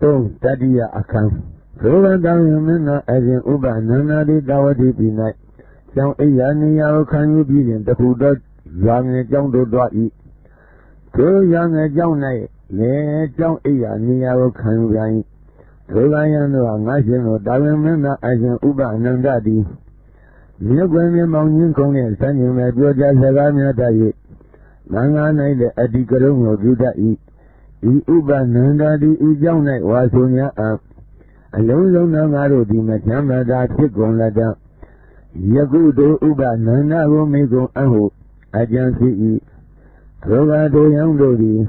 သုံးတတိယအခန်းသောကတောင်ယမင်းသောအရှင်ဥပနန္ဒာတိတာဝတိပိ၌ကျောင်းအိယာနေရာကိုခံယူပြီးရင်တခုတော့ရွာငယ်ကျောင်းတို့တွား၏ထိုရွာငယ်ကျောင်း၌လေကျောင်းအိယာနေရာကိုခံယူပြန်၏ထိုကယံတို့ငါရှင်တို့တာဝန်မင်းသောအရှင်ဥပနန္ဒာတိမြတ်ကွယ်မြေမောင်ကြီးကုန်းနဲ့ဆန်းကျင်မဲ့ပြောကြားစကားများတတ်၍ငါငါ၌တဲ့အတိကရုံကိုပြုတတ်၏ ဤဥပနန္ဒာတိဤကြောင့်၌ဝါဆိုညာအအလုံးစုံသောငါတို့ဒီမချမ်းသာတာဖြစ်ကုန်လက်တယခုတို့ဥပနန္ဒာကိုမိကုန်အဟုအကြံစီ၏သောကတို့ယောင်တို့သည်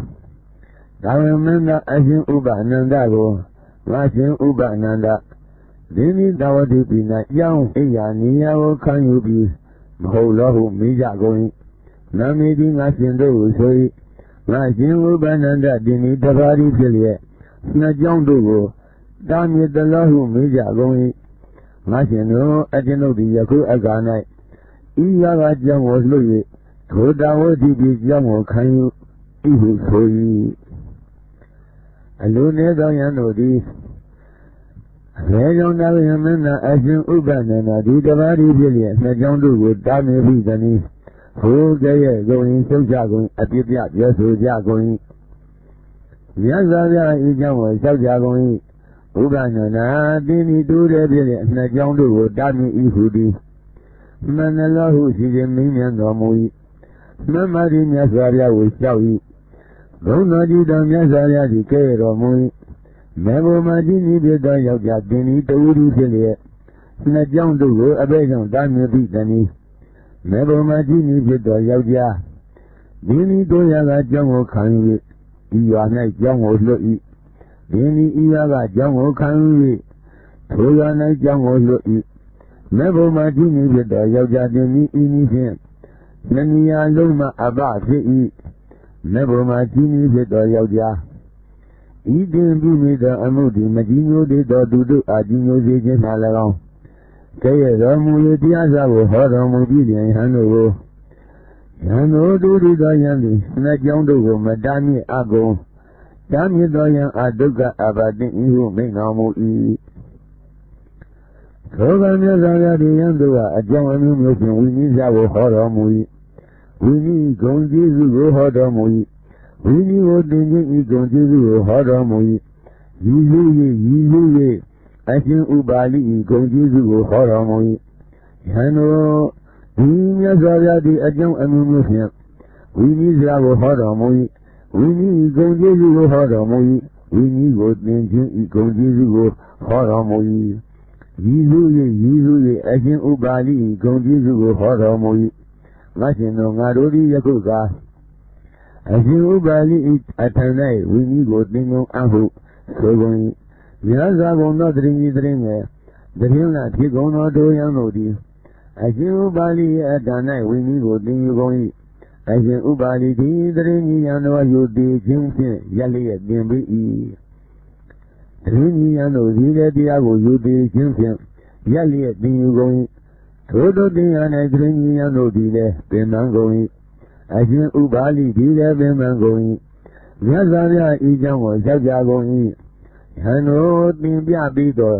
ဒါဝမင်းသောအရှင်ဥပနန္ဒာကိုငါရှင်ဥပနန္ဒာဒီနိတဝတိပိ၌ကြောင်းအိယာနေရာကိုခံယူပြီးမဟုတ်လို့ဟုမိကြကုန်၏နာမည်ကြီးငါရှင်တို့ကိုဆို၏ ငါရှင်ဥပနန္ဒဒီနိတပါးရီဖြစ်လျက်နှစ်ကြောင်းတို့ကိုတာမြေတလောဟုမိကြကုန်၏ငါရှင်တို့အကျဉ်ုပ်သည်ယခုအခါ၌ဤရာကကြောင်းကိုလွတ်၍ထိုတဝတိပိကြောင်းကိုခံယူဤဟုဆို၏အလိုနေသောယံတို့သည်ရေကြောင့်သာဝိမင်းနာအရှင်ဥပနန္ဒဒီတပါးဒီဖြစ်လျက်နှစ်ကြောင်းတို့ကိုတားမြပြီသနည်း ဟိုကဲ့ရဲ့ဂုံရင်ဆုတ်ကြကုန်အပြစ်ပြပြောဆိုကြကုန်၏မြတ်စွာဘုရားဤကြောင့်ကိုလျှောက်ကြကုန်၏ဥပနန္ဒတင်းဒီတူးတဲ့ဖြစ်လျက်နှစ်ကြောင်းတို့ကိုတားမြ၏ဟုသည်မန္တလောဟုရှိခြင်းမင်းမြန်တော်မူ၏မမတိမြတ်စွာဘုရားကိုလျှောက်၏ဘုံတော်ကြည်တော်မြတ်စွာဘုရားသည်ကဲ့တော်မူ၏မေဘုမာကြီးဤဖြစ်သောယောက်ျားတင်ဤတဝူရီဖြစ်လျက်နှစ်ကြောင်းတို့ကိုအဘဲကြောင့်တားမြစ်ပြီးတနည်း မေဘုမာကြီးဤဖြစ်သောယောက်ျားဒီနည်းတို့ရကကြောင်းကိုခံယူ၍ဤရွာ၌ကြောင်းကိုလွတ်၏ဒီနည်းဤရွာကကြောင်းကိုခံယူ၍ထိုရွာ၌ကြောင်းကိုလွတ်၏မေဘုမာကြီးဤဖြစ်သောယောက်ျားတင်ဤဤနည်းဖြင့်နဏီယာလုံးမှအပဖြစ်၏မေဘုမာကြီးဤဖြစ်သောယောက်ျားဤတင်ပြုမိသောအမှုသည်မကြီးညိုသေးသောသူတို့အားကြီးညိုစေခြင်းသာ၎င်း ကဲ့ရဲ့တော်မူ၏တရားစာကိုဟောတော်မူပြီးလျင်ဟန်တို့ကိုယံတို့တူတူသောယံသည်နှစ်ကြောင်းတို့ကိုမတားမြစ်အကုန်တားမြစ်သောယံအဒုက္ခအဘာတိဤဟုမိန့်တော်မူ၏သောကမြတ်စွာဘုရားဒီယံတို့ကအကြောင်းအမျိုးမျိုးဖြင့်ဝိနည်းစာကိုဟောတော်မူ၏ဝိနည်းဂုံကျေးဇူးကိုဟောတော်မူ၏ဝိနည်းကိုတင်ခြင်းဤဂုံကျေးဇူးကိုဟောတော်မူ၏ရည်ရည်ရည်ရည်ရည် အရှင်ဥပါလိဤဂုံကျေးဇူးကိုဟောတော်မူ၏ယဟန်တို့ဒီမြတ်စွာဘုရားဒီအကြောင်းအမျိုးမျိုးဖြင့်ဝိနည်းစရာကိုဟောတော်မူ၏ဝိနည်းဤဂုံကျေးဇူးကိုဟောတော်မူ၏ဝိနည်းကိုသင်ခြင်းဤဂုံကျေးဇူးကိုဟောတော်မူ၏ရည်ရည်ရည်ရည်ရည်အရှင်ဥပါလိဤဂုံကျေးဇူးကိုဟောတော်မူ၏ငါရှင်တို့ငါတို့ဒီယခုကအရှင်ဥပါလိအထံ၌ဝိနည်းကိုသင်္ကြန်အဟုဆိုကုန်၏ မြတ်စွာဘုံသောတရင်ကြီးတရင်ငယ်တရင်ကဖြစ်ကုန်သောတို့ယံတို့သည်အရှင်ဥပါလိအထံ၌ဝိနည်းကိုသင်ယူကုန်၏အရှင်ဥပါလိသည်တရင်ကြီးယံတော်ယူတည်ခြင်းဖြင့်ရက်လျက်သင်ပြီး၏တရင်ကြီးယံတို့ဒီတဲ့တရားကိုယူတည်ခြင်းဖြင့်ရက်လျက်သင်ယူကုန်၏ထိုတို့တင်ရ၌တရင်ကြီးယံတို့သည်လည်းပင်ပန်းကုန်၏အရှင်ဥပါလိဒီလည်းပင်ပန်းကုန်၏မြတ်စွာဘုရားဤကြောင့်ကိုရောက်ကြကုန်၏ ဟန်တို့သင်ပြပြီးတော့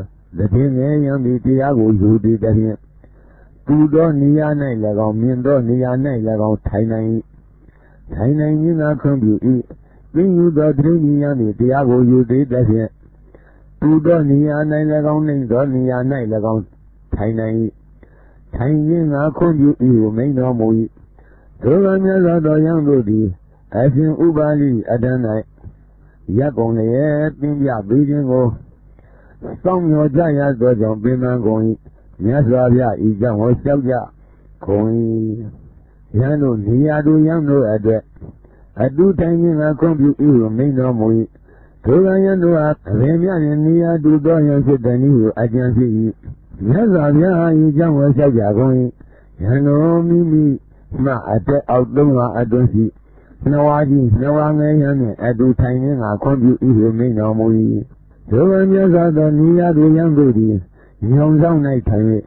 တည်ငယ်ယံဒီတရားကိုယူတည်တဲ့ဖြင့်သူသောနေရာ၌၎င်းမြင်သောနေရာ၌၎င်းထိုင်နိုင်၏ထိုင်နိုင်ခြင်းသာခွင့်ပြု၏သိယူသောတည်ငယ်ယံဒီတရားကိုယူတည်တဲ့ဖြင့်သူသောနေရာ၌၎င်းနှိမ့်သောနေရာ၌၎င်းထိုင်နိုင်၏ထိုင်ခြင်းသာခွင့်ပြု၏ကိုမိန်တော်မူ၏ဒုက္ခမြတ်စွာသောယံတို့သည်အရှင်ဥပါလိအတန်း၌ ရပ်ကုန်လျက်သင်ပြပြီးခြင်းကိုစောင့်မျှော်ကြရသောကြောင့်ပင်မကုန်၏မြတ်စွာဘုရားဤကြောင့်ဟောလျှောက်ကြကုန်၏ယံတို့နေရာတို့ယံတို့အတွက်အတုတိုင်းခြင်းကခွင့်ပြု၏ဟုမိန်တော်မူ၏ဒုက္ခယံတို့အားအဘယ်မြရင်နေရာတူသောယံဖြစ်တဲ့နည်းကိုအကြံဖြစ်၏မြတ်စွာဘုရားဤကြောင့်ဟောလျှောက်ကြကုန်၏ယံတို့မိမိမှအတက်အောက်သုံးပါအတွင်းရှိ နှဝါကြီးနှဝါငယ်ရန်နှင့်အတူထိုင်ခြင်းကခွန်ပြု၏ဟုမိန်တော်မူ၏ဒုဗမြတ်စွာသောနိယသူယံတို့သည်ညောင်ဆောင်၌ထိုင်၍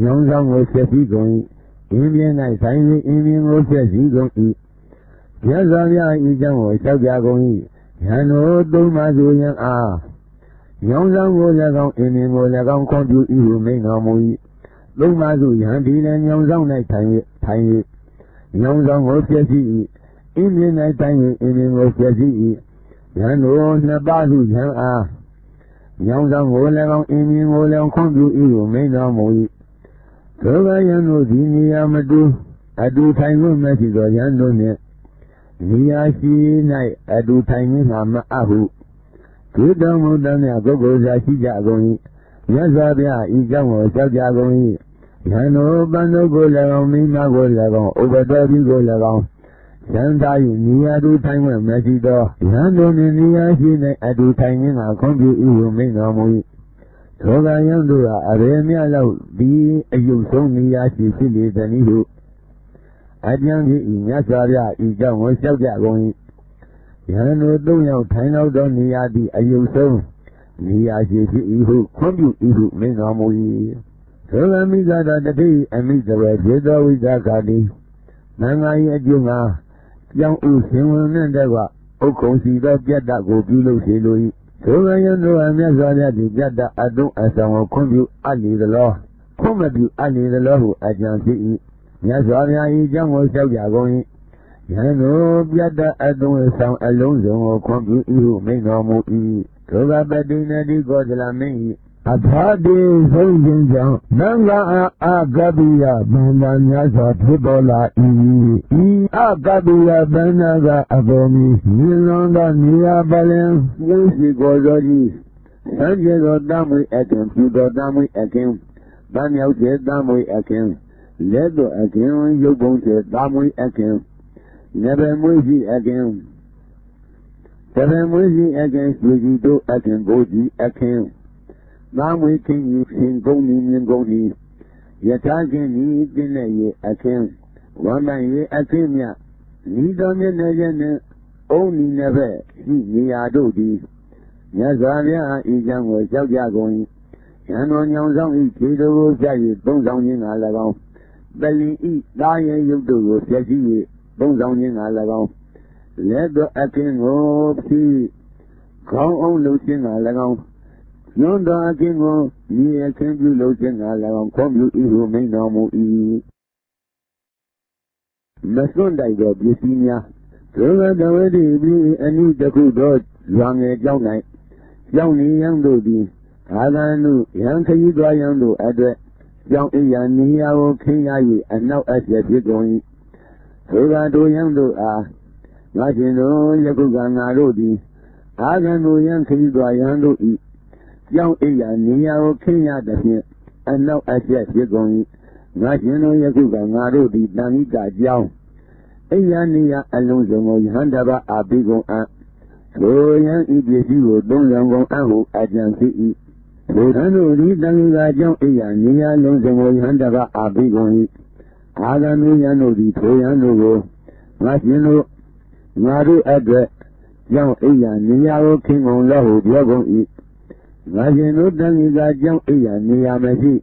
ညောင်ဆောင်ကိုဆက်စည်းကုန်၏အင်းပြင်း၌ဆိုင်၍အင်းပြင်းကိုဆက်စည်းကုန်၏မြတ်စွာဘုရားဤကြောင့်ကိုလျှောက်ကြကုန်၏ယံတို့သုံးပါးစုယံအားညောင်းဆောင်ကို၎င်းအင်းမြင်ကို၎င်းခွန်ပြု၏ဟုမိန်တော်မူ၏သုံးပါးစုယဟန်ဒီလည်းညောင်းဆောင်၌ထိုင်၍ထိုင်၍ညောင်းဆောင်ကိုပြည့်စည်၏ အင်းမြင်၌တိုင်၍အင်းမြင်ကိုပြည့်စည်၏ယဟန်တို့နှစ်ပါးစုယဟန်အားညောင်းဆောင်ကို၎င်းအင်းမြင်ကို၎င်းခွန်ပြု၏ဟုမိန်တော်မူ၏သောကယံတို့ဒီနေရာမတူအတူထိုင်လို့မရှိသောယံတို့နှင့်နေရာရှိ၌အတူထိုင်ခြင်းငါမအပ်ဟုဒီတော်မူသောမြတ်ပုဂ္ဂိုလ်စာရှိကြကုန်၏မြတ်စွာဘုရားဤကြောင့်ကိုကြောက်ကြကုန်၏ယံတို့ပန်းတို့ကို၎င်းမိမကို၎င်းဥပဒေပြုကို၎င်း သံသာ၏နေရာတူထိုင်ဝဲမရှိသောယံတို့နှင့်နေရာရှိ၌အတူထိုင်ခြင်းငါခွန်ပြု၏ဟုမိန့်တော်မူ၏သောကယံတို့ကအရေမြလောက်ဒီအယုတ်ဆုံးနေရာရှိဖြစ်လေသည်ဟုအကျဉ်းကြီးဤမြတ်စွာဘုရားဤကြောင့်ကိုလျှောက်ကြကုန်၏ယဟန်တို့သုံးယောက်ထိုင်လောက်သောနေရာသည်အယုတ်ဆုံးနေရာရှိဖြစ်၏ဟုခွင့်ပြု၏ဟုမိန့်တော်မူ၏သောကမိသာတတိအမိတဝေခြေတော်ဝိသခာတိနံငါ၏အကျိုးငါ ကြောင်းဥစင်ဝင်နဲ့တကွဥက္ခုံစီသောပြတ်တကိုပြုလုပ်စေလို၏သောကယံတို့အမြတ်စွာဘုရားသည်ပြတ်တအတုံးအဆောင်ကိုခွင့်ပြုအပ်လေသလောခွင့်မပြုအပ်လေသလောဟုအကြံဖြစ်၏မြတ်စွာဘုရားဤကြောင့်ကိုလျှောက်ကြကုန်၏ယံတို့ပြတ်တဲ့အသွင်ဆောင်အလုံးစုံကိုခွန်ပြု၏ဟုမိန့်တော်မူ၏ဒုက္ခပတိနတိကောသလမင်း၏ အထာတိဆုံးခြင်းကြောင့်နံဃာအာကပိယဗန္ဒများစွာဖြစ်ပေါ်လာ၏ဤအကပိယဗန္ဒကအပေါ်မီမြင်လွန်သောနေရာပလင်ဝိရှိကိုသောကြီးဆန်းကျသောတမွေအကင်ပြုသောတမွေအကင်ဗန်းမြောက်ကျတမွေအကင်လက်တော်အခင်ရုပ်ပုံစေသာမွေးအခင်နေဗမွေးရှိအခင်တဗမွေးရှိအခင်ရွှေကြီးတို့အခင်ကိုကြီးအခင် သာမွေးခင်ကြီးရှင်ကုန်းကြီးမြင်ကုန်းကြီးယထာခင်ကြီးတင်းတဲ့ရေအခင်ဝမ်းပိုင်ရေအခင်မြဤတော်မျက်နှာချက်နဲ့အုံးနီနဲ့ပဲရှိနေရာတို့သည်မြတ်စွာဘုရားဤကြောင့်ကိုကြောက်ကြကုန်၏ဉာဏ်တော်ညောင်ဆောင်ဤခြေတော်ကိုပြ၍သုံးဆောင်ခြင်းက၎င်းပလင်ဤတာရဲ့ရုပ်တို့ကိုပြည့်စည်၍သုံးဆောင်ခြင်းက၎င်းလက်တော်အခင်ကိုဖြီးခေါင်းအောင်လှုပ်ခြင်းက၎င်း ညွန်တော်အခင်ကိုညီအခင်ပြုလှုပ်ခြင်းက၎င်းခွန်ပြုဤဟုမိန်တော်မူ၏မစွန့်တိုက်သောပစ္စည်းများဒုက္ခတဝိတိပြီးအနိတခုသောရွာငယ်ကြောင်း၌ကြောင်းနေရန်တို့သည်အာသနုယံခရီးသွားရန်တို့အတွက်ကြောင့်အိယာနေရာကိုခင်းရ၍အနောက်အကျဖြစ်ကုန်၏သေကတို့ယံတို့အားငါရှင်တို့ယခုကငါတို့သည်အာဂန်တို့ယံခရီးသွားယံတို့၏ ကြောင့်အိယာနေရာကိုခင်းရသည်ဖြင့်အနောက်အကျဖြစ်ကုန်၏ငါရှင်တို့ယခုကငါတို့သည်တန်ဤကကြောင်းအိယာနေရာအလုံးစုံကိုယဟန္တာဘအာပိကုန်အံ့ထိုယံဤပစ္စည်းကိုသုံးရန်ကုန်အဟုအကြံဖြစ်၏ဘုရားတို့ဒီတန်ခါကြောင့်အိယာနေရာလုံးစုံကိုယဟန္တာကအာပိကုန်၏အာဂမယံတို့ဒီထိုယံတို့ကိုငါရှင်တို့ငါတို့အတွက်ကြောင့်အိယာနေရာကိုခင်ကုန်လို့ဟုပြောကုန်၏ ငါရှင်တို့တန်ခါကြောင့်အိယာနေရာမရှိ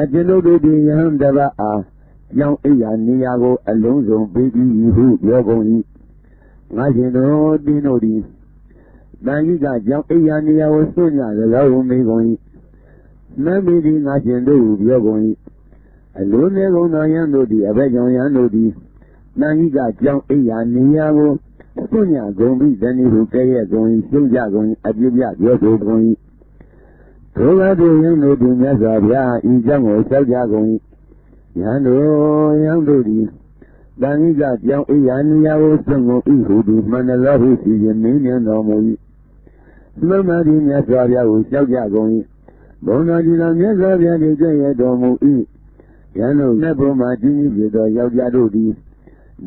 အကျွန်ုပ်တို့ဒီယဟန္တာကအာကြောင့်အိယာနေရာကိုအလုံးစုံပေးပြီးဟုပြောကုန်၏ငါရှင်တို့တင်းတို့ဒီတန်ကြီးကကြောင့်အိယာနေရာကိုစွန့်ကြသလားဟုမေးကုန်၏နတ်ပြည်ဒီငါရှင်တို့ဟုပြောကုန်၏အလိုနေကုန်သောယံတို့သည်အဘက်ကြောင့်ယံတို့သည်တန်ကြီးကကြောင့်အိယာနေရာကိုစွန့်ကြကုန်ပြီးဇနီဟုကဲ့ရဲ့ကုန်၏ရှုံးကြကုန်၏အပြစ်ပြပြောဆိုကုန်၏ ဒုက္ခတို့ယံတို့သည်မြတ်စွာဘုရားဤကြောင့်ကိုလျှောက်ကြကုန်၏ယံတို့ယံတို့သည်တန်ကြီးကကြောင့်အိယာနေရာကိုစွန့်ကုန်၏ဟုသည်မှန်တယ်လို့ဟုစီရင်မင်းမြတ်တော်မူ၏မမဒီမြတ်စွာဘုရားကိုကြောက်ကြကုန်၏ဘုံတော်ကြီးတော်မြတ်စွာဘုရားကိုကြည့်ရတော်မူ၏ယံတို့နဲ့ဘုံမှာကြီးကြီးဖြစ်သောယောက်ျားတို့သည်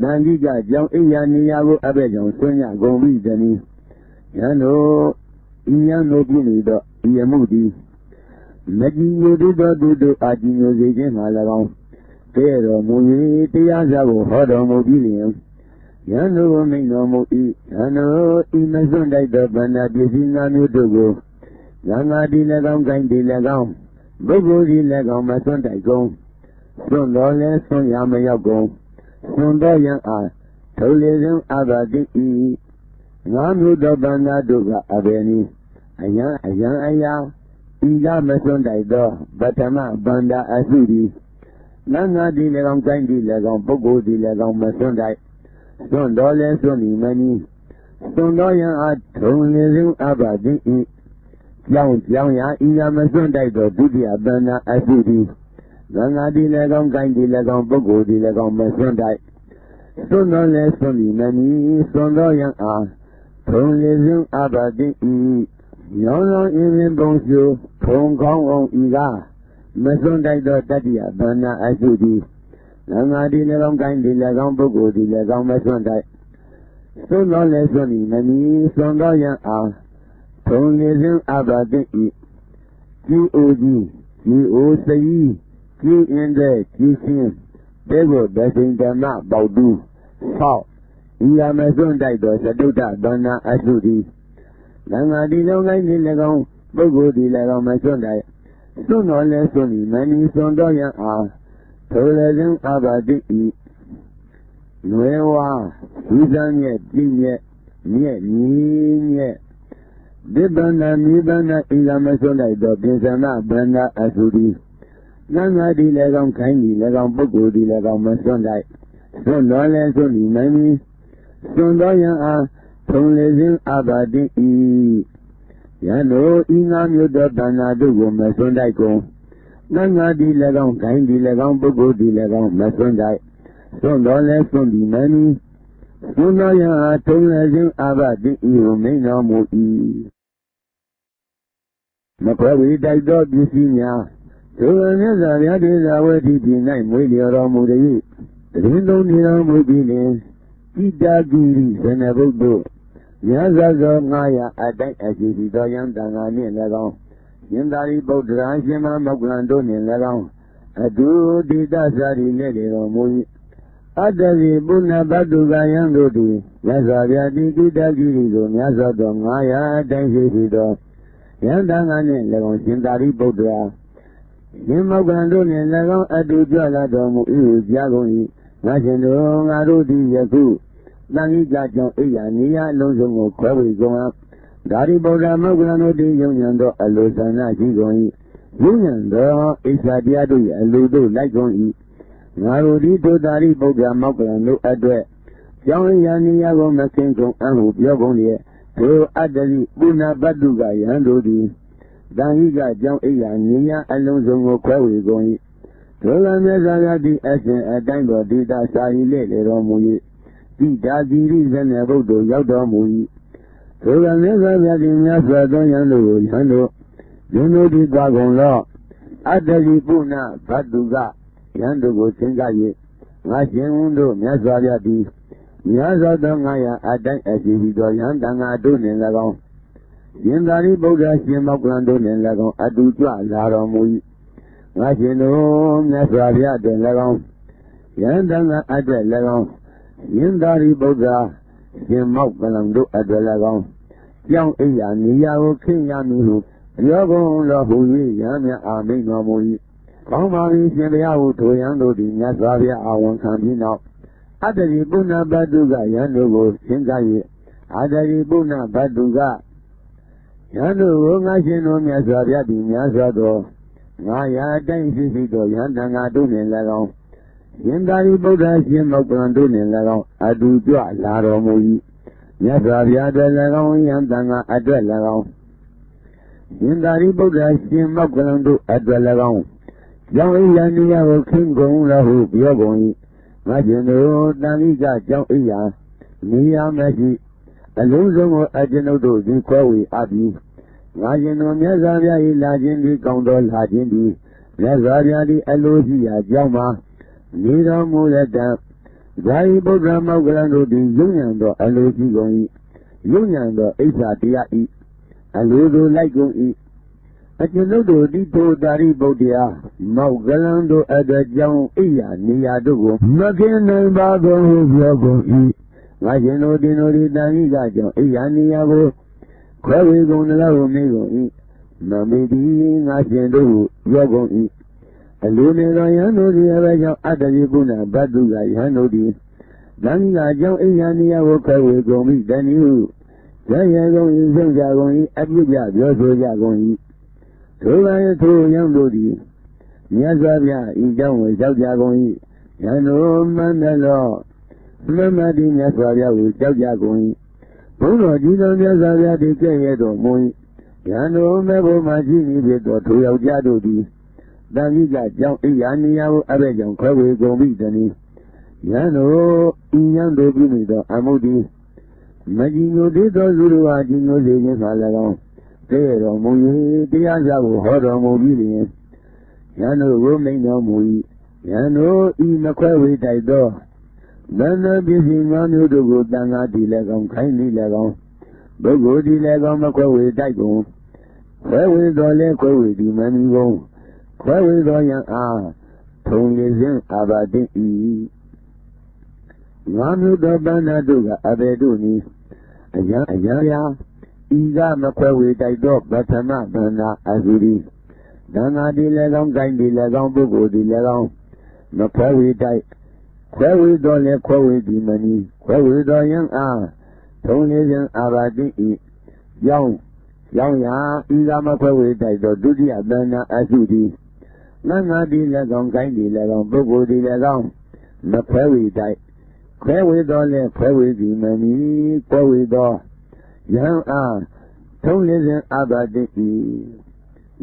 တန်ကြီးကကြောင်းအိယာနေရာကိုအဘက်ကြောင့်ဆွညကုန်ပြီတည်းယံတို့ ဤယံတို့ပြုနေသောဤအမှုသည်မကြီးညိုသောသူတို့အာကြီးညိုစေခြင်းမှာ၎င်းတည်းတော်မူ၍တရားစာကိုဟောတော်မူပြီးလျင်ယံတို့ကိုမိန်တော်မူ၏ယံတို့ဤမစွန့်တိုက်သောဗန္ဒပစ္စည်းငါးမျိုးတို့ကိုငါငါဒီ၎င်းကိုင်းဒီ၎င်းပုဂ္ဂိုလ်ဒီ၎င်းမစွန့်တိုက်ကုန်စွန့်တော်လဲစွန့်ရမရောက်ကုန်စွန့်တော်ယံအားထုလေစဉ်အာဘာတိဤ ငါမျိုးသောဗန္ဒတို့ကအဘယ်နည်းအယံအယံအယာဤကမစွန့်တိုက်သောပထမဗန္ဒအစုသည်နန္နာတိ၎င်းကိုင်းတိ၎င်းပုဂ္ဂိုလ်တိ၎င်းမစွန့်တိုက်စွန့်တော်လဲစွန့်ဤမနီစွန့်တော်ယံအထုံလေစုအဘတိဤကြောင်းကြောင်းရာဤကမစွန့်တိုက်သောဒုတိယဗန္ဒအစုသည်နန္နာတိ၎င်းကိုင်းတိ၎င်းပုဂ္ဂိုလ်တိ၎င်းမစွန့်တိုက်စွန့်တော်လဲစွန့်ဤမနီစွန့်တော်ယံအား ထုံလေစုအဘတိဤညောင်းလုံးအင်းရင်ပုံရှုဖုံကောင်းအောင်ဤကမစွန့်တိုက်သောတတ္တိယဗန္နာအစုသည်ငငါဒီ၎င်းကိုင်းဒီ၎င်းပုဂ္ဂိုလ်ဒီ၎င်းမစွန့်တိုက်စွန့်တော်လဲစွန့်ဤမနီစွန့်တော်ရန်အားထုံလေစုအဘတိဤကြီးအိုကြီးကြီးအိုစည်ကြီးအင်းတဲ့ကြီးရှင်းတေကိုဒသိန်ဓမ္မပေါတူဆောက် ဤရမစွန့်တိုက်သောသတုတ္တဗန္နာအစုသည်လံငါဒီလုံးကိုင်းဒီ၎င်းပုဂ္ဂိုလ်ဒီ၎င်းမစွန့်တိုက်စွန့်တော်လဲစွန့်ဤမနီစွန့်တော်ရန်အားထိုလည်းခြင်းအဘာတိဤနွယ်ဝါဝိဇံရဲ့ပြည့်ရဲ့မြက်ညီမြက်ဒီဗန္ဒမိဗန္ဒဣလမစွန့်လိုက်တော့ပြင်စမဗန္ဒအသုတိငါငါဒီလည်းကောင်းခိုင်းဒီလည်းကောင်းပုဂ္ဂိုလ်ဒီလည်းကောင်းမစွန့်လိုက်စွန့်တော်လဲစွန့်ဤမနီ စွန့်တော်ရန်အားထုံလေခြင်းအဘာတိဤယံတို့ဤငါမျိုးသောတဏ္ဍာတို့ကိုမစွန့်တိုက်ကုန်ငါငါဒီ၎င်းဂိုင်းဒီ၎င်းပုဂ္ဂိုလ်ဒီ၎င်းမစွန့်တိုက်စွန့်တော်လဲစွန့်ဒီမနီစွန့်တော်ယံအားထုံလေခြင်းအဘာတိဤကိုမိန်တော်မူ၏မခွဲဝေတိုက်သောပစ္စည်းများဒုက္ခမြတ်စွာဘုရားဒေသာဝတိပြည်၌မွေးလျော်တော်မူသည်တရင်သုံးနေတော်မူပြီးလင် ဣတာဂိရိဇနဘုဒ္ဓမြတ်စွာသော900အတိုက်အရှိစီသောယံတန်ခါနှင့်၎င်းရှင်သာရိပုတ္တရာရှင်မမောက္ကလန်တို့နှင့်၎င်းအတုတိတသာရိနဲ့တော်မူ၏အတ္တတိပုဏ္ဏပတုကယံတို့သည်မြတ်စွာဘုရားတိတိတဂိရိကိုမြတ်စွာသော900အတိုက်ရှိစီသောယံတန်ခါနှင့်၎င်းရှင်သာရိပုတ္တရာရှင်မောက္ကလန်တို့နှင့်၎င်းအတုကြွလာတော်မူ၏ကြားကုန်၏ငါရှင်တို့ငါတို့သည်ယခု တန်ကြီးကြကြောင့်အိယာနေရအလုံးစုံကိုခွဲဝေကုန်အားဒါရိဗုဒ္ဓမောက္ကလန်တို့တည်ယုံညံသောအလိုဆန္ဒရှိကုန်၏ယုံညံသောအိစ္ဆာတရားတို့၏အလိုတို့လိုက်ကုန်၏ငါတို့ဒီတို့သာရိဗုဒ္ဓမောက္ကလန်တို့အတွက်ကြောင်းရန်နေရကိုမခင်ကုန်အဟုပြောကုန်လျက်တို့အတ္တရိပုဏ္ဏပတ္တုကယံတို့သည်တန်ကြီးကကြောင်းအိယာနေရအလုံးစုံကိုခွဲဝေကုန်၏ဒုလမြတ်စွာဘုရားသည်အရှင်အတိုင်းတော်ဒီတာစာရီလေလေတော်မူ၏ တိတာသီရိဇနေဘုဒ္ဓရောက်တော်မူ၏ထိုကမြတ်စွာဘုရားသည်မြတ်စွာသောယံတို့ကိုယံတို့ယံတို့ဒီသွားကုန်လောအတ္တရိပုဏ္ဏဘတ်တုကယံတို့ကိုသင်္က၍ငါရှင်ဦးတို့မြတ်စွာဘုရားသည်မြတ်စွာသောငါယအတိုင်းအရှိပြီးသောယံတန်ဃာတို့နှင့်၎င်းရှင်သာရိပုတ္တရာရှင်မောက္ကလန်တို့နှင့်၎င်းအတူကြွလာတော်မူ၏ငါရှင်တို့မြတ်စွာဘုရားတွင်၎င်းယံတန်ဃာအတွက်၎င်း ရှင်သာရိပုတ္တရာရှင်မောက်ကလံတို့အတွက်၎င်းကြောင်းအိယာနေရာကိုခင်းရမည်ဟုရောကုန်တော်ဟူ၍ရဟန်းများအာမိန်တော်မူ၏ကောင်းပါပြီရှင်ဘုရားဟုထိုယံတို့သည်မြတ်စွာဘုရားအာဝန်ခံပြီးနောက်အတ္တရိပုဏ္ဏဘတုကယံတို့ကိုသင်္က၍အတ္တရိပုဏ္ဏဘတုကယံတို့ကိုငါရှင်တော်မြတ်စွာဘုရားသည်မြတ်စွာသောငါရာအတိုင်းရှိရှိသောယံတန်ဃာတို့နှင့်၎င်း ရှင်သာရိပုတ္တရာရှင်မောက္ကလန်တို့နှင့်၎င်းအတူကြွလာတော်မူ၏မြတ်စွာဘုရားအတွက်၎င်းယံတန်ခါအတွက်၎င်းရှင်သာရိပုတ္တရာရှင်မောက္ကလန်တို့အတွက်၎င်းကြောင်းအိယာနေရာကိုခင်းကုန်လဟုပြောကုန်၏ငါရှင်တို့တန်ခိကကြောင်းအိယာနေရာမရှိအလုံးစုံကိုအကျွန်ုပ်တို့ဒီခွဲဝေအပ်ပြီးငါရှင်တို့မြတ်စွာဘုရား၏လာခြင်းဒီကောင်းတော်လာခြင်းဒီမြတ်စွာဘုရား၏အလိုရှိရာကြောင်းမှာ နေတော်မူတဲ့တံဇာယိဗုဒ္ဓမောက္ကလံတို့သည်ယုံညံသောအလိုရှိကုန်၏ယုံညံသောအိဋ္ဌာတရား၏အလိုလိုလိုက်ကုန်၏အကျွန်ုပ်တို့တိထိုတာရိဗုဒ္ဓရာမောက္ကလံတို့အတွက်ကြောင့်အိယာနေရာတို့ကိုမကင်းနိုင်ပါကုန်ဟုပြောကုန်၏ငါရှင်တို့တင်တို့ဒီတန်ကြီးကကြောင့်အိယာနေရာကိုခွဲဝေကုန်လည်းဟုမေးကုန်၏မမေတိငါရှင်တို့ပြောကုန်၏ အလိုနေသောယံတို့သည်အဘကြောင့်အတ္တရိပုဏ္ဏဘတ်တုကယံတို့သည်သံဃာကြောင့်အိယာနိယကိုခွဲဝေကုန်ပြီတနည်းဟုရရကုန်ဤဆုံးကြကုန်ဤအပြုကြပြောဆိုကြကုန်ဤထိုကရထိုရောက်တို့သည်မြတ်စွာဘုရားဤကြောင့်ကိုကြောက်ကြကုန်၏ယန္တုမန္တလောမမတိမြတ်စွာဘုရားကိုကြောက်ကြကုန်၏ဘုန်းတော်ကြီးတော်မြတ်စွာဘုရားတည်ကျဲ့ရတော်မူ၏ယန္တုမေဘုမှာရှိနေဖြစ်သောထိုယောက်ျားတို့သည် တန်ကြီးကကြောင့်အိယာနေရာကိုအဘဲကြောင့်ခွဲဝေကုန်ပြီတည်းယန္တုဤယံတို့ပြုမိသောအမှုသည်မကြီးညိုသေးသောသူတို့အားကြီးညိုစေခြင်းသာ၎င်းတည်းတော်မူ၍တရားစာကိုဟောတော်မူပြီးလျင်ယန္တုကိုမိန်တော်မူ၏ယန္တုဤမခွဲဝေတိုက်သောသန္တာပစ္စည်းငါးမျိုးတို့ကိုတန်ခါတည်လည်းကောင်းခိုင်းတည်လည်းကောင်းပုဂ္ဂိုလ်တည်လည်းကောင်းမခွဲဝေတိုက်ကုန်ခွဲဝေတော်လဲခွဲဝေဒီမမီကုန် ခွဲဝေတော်ယံအားထုံရစဉ်အာဘာတိဤငါမျိုးသောပန္နာတို့ကအဘေတို့နီအယံအယံရာဤကမခွဲဝေတိုက်သောပထမပန္နာအဇူရီသံဃာဒီလည်းကောင်းကိုင်းဒီလည်းကောင်းပုဂ္ဂိုလ်ဒီလည်းကောင်းမခွဲဝေတိုက်ခွဲဝေတော်လဲခွဲဝေဒီမနီခွဲဝေတော်ယံအားထုံနေစဉ်အာဘာတိဤကြောင်းရောင်းရာဤကမခွဲဝေတိုက်သောဒုတိယသန္နာအစုသ ည်ငငါဒီလည်းကောင်းကိုင်းဒီလည်းကောင်းပုဂ္ဂိုလ်ဒီလည်းကောင်းမခွဲဝေတိုက်ခွဲဝေတော်လဲခွဲဝေဒီမနီခွဲဝေတော်ယံအားထုံးလင်းစဉ်အာဘာတိဤ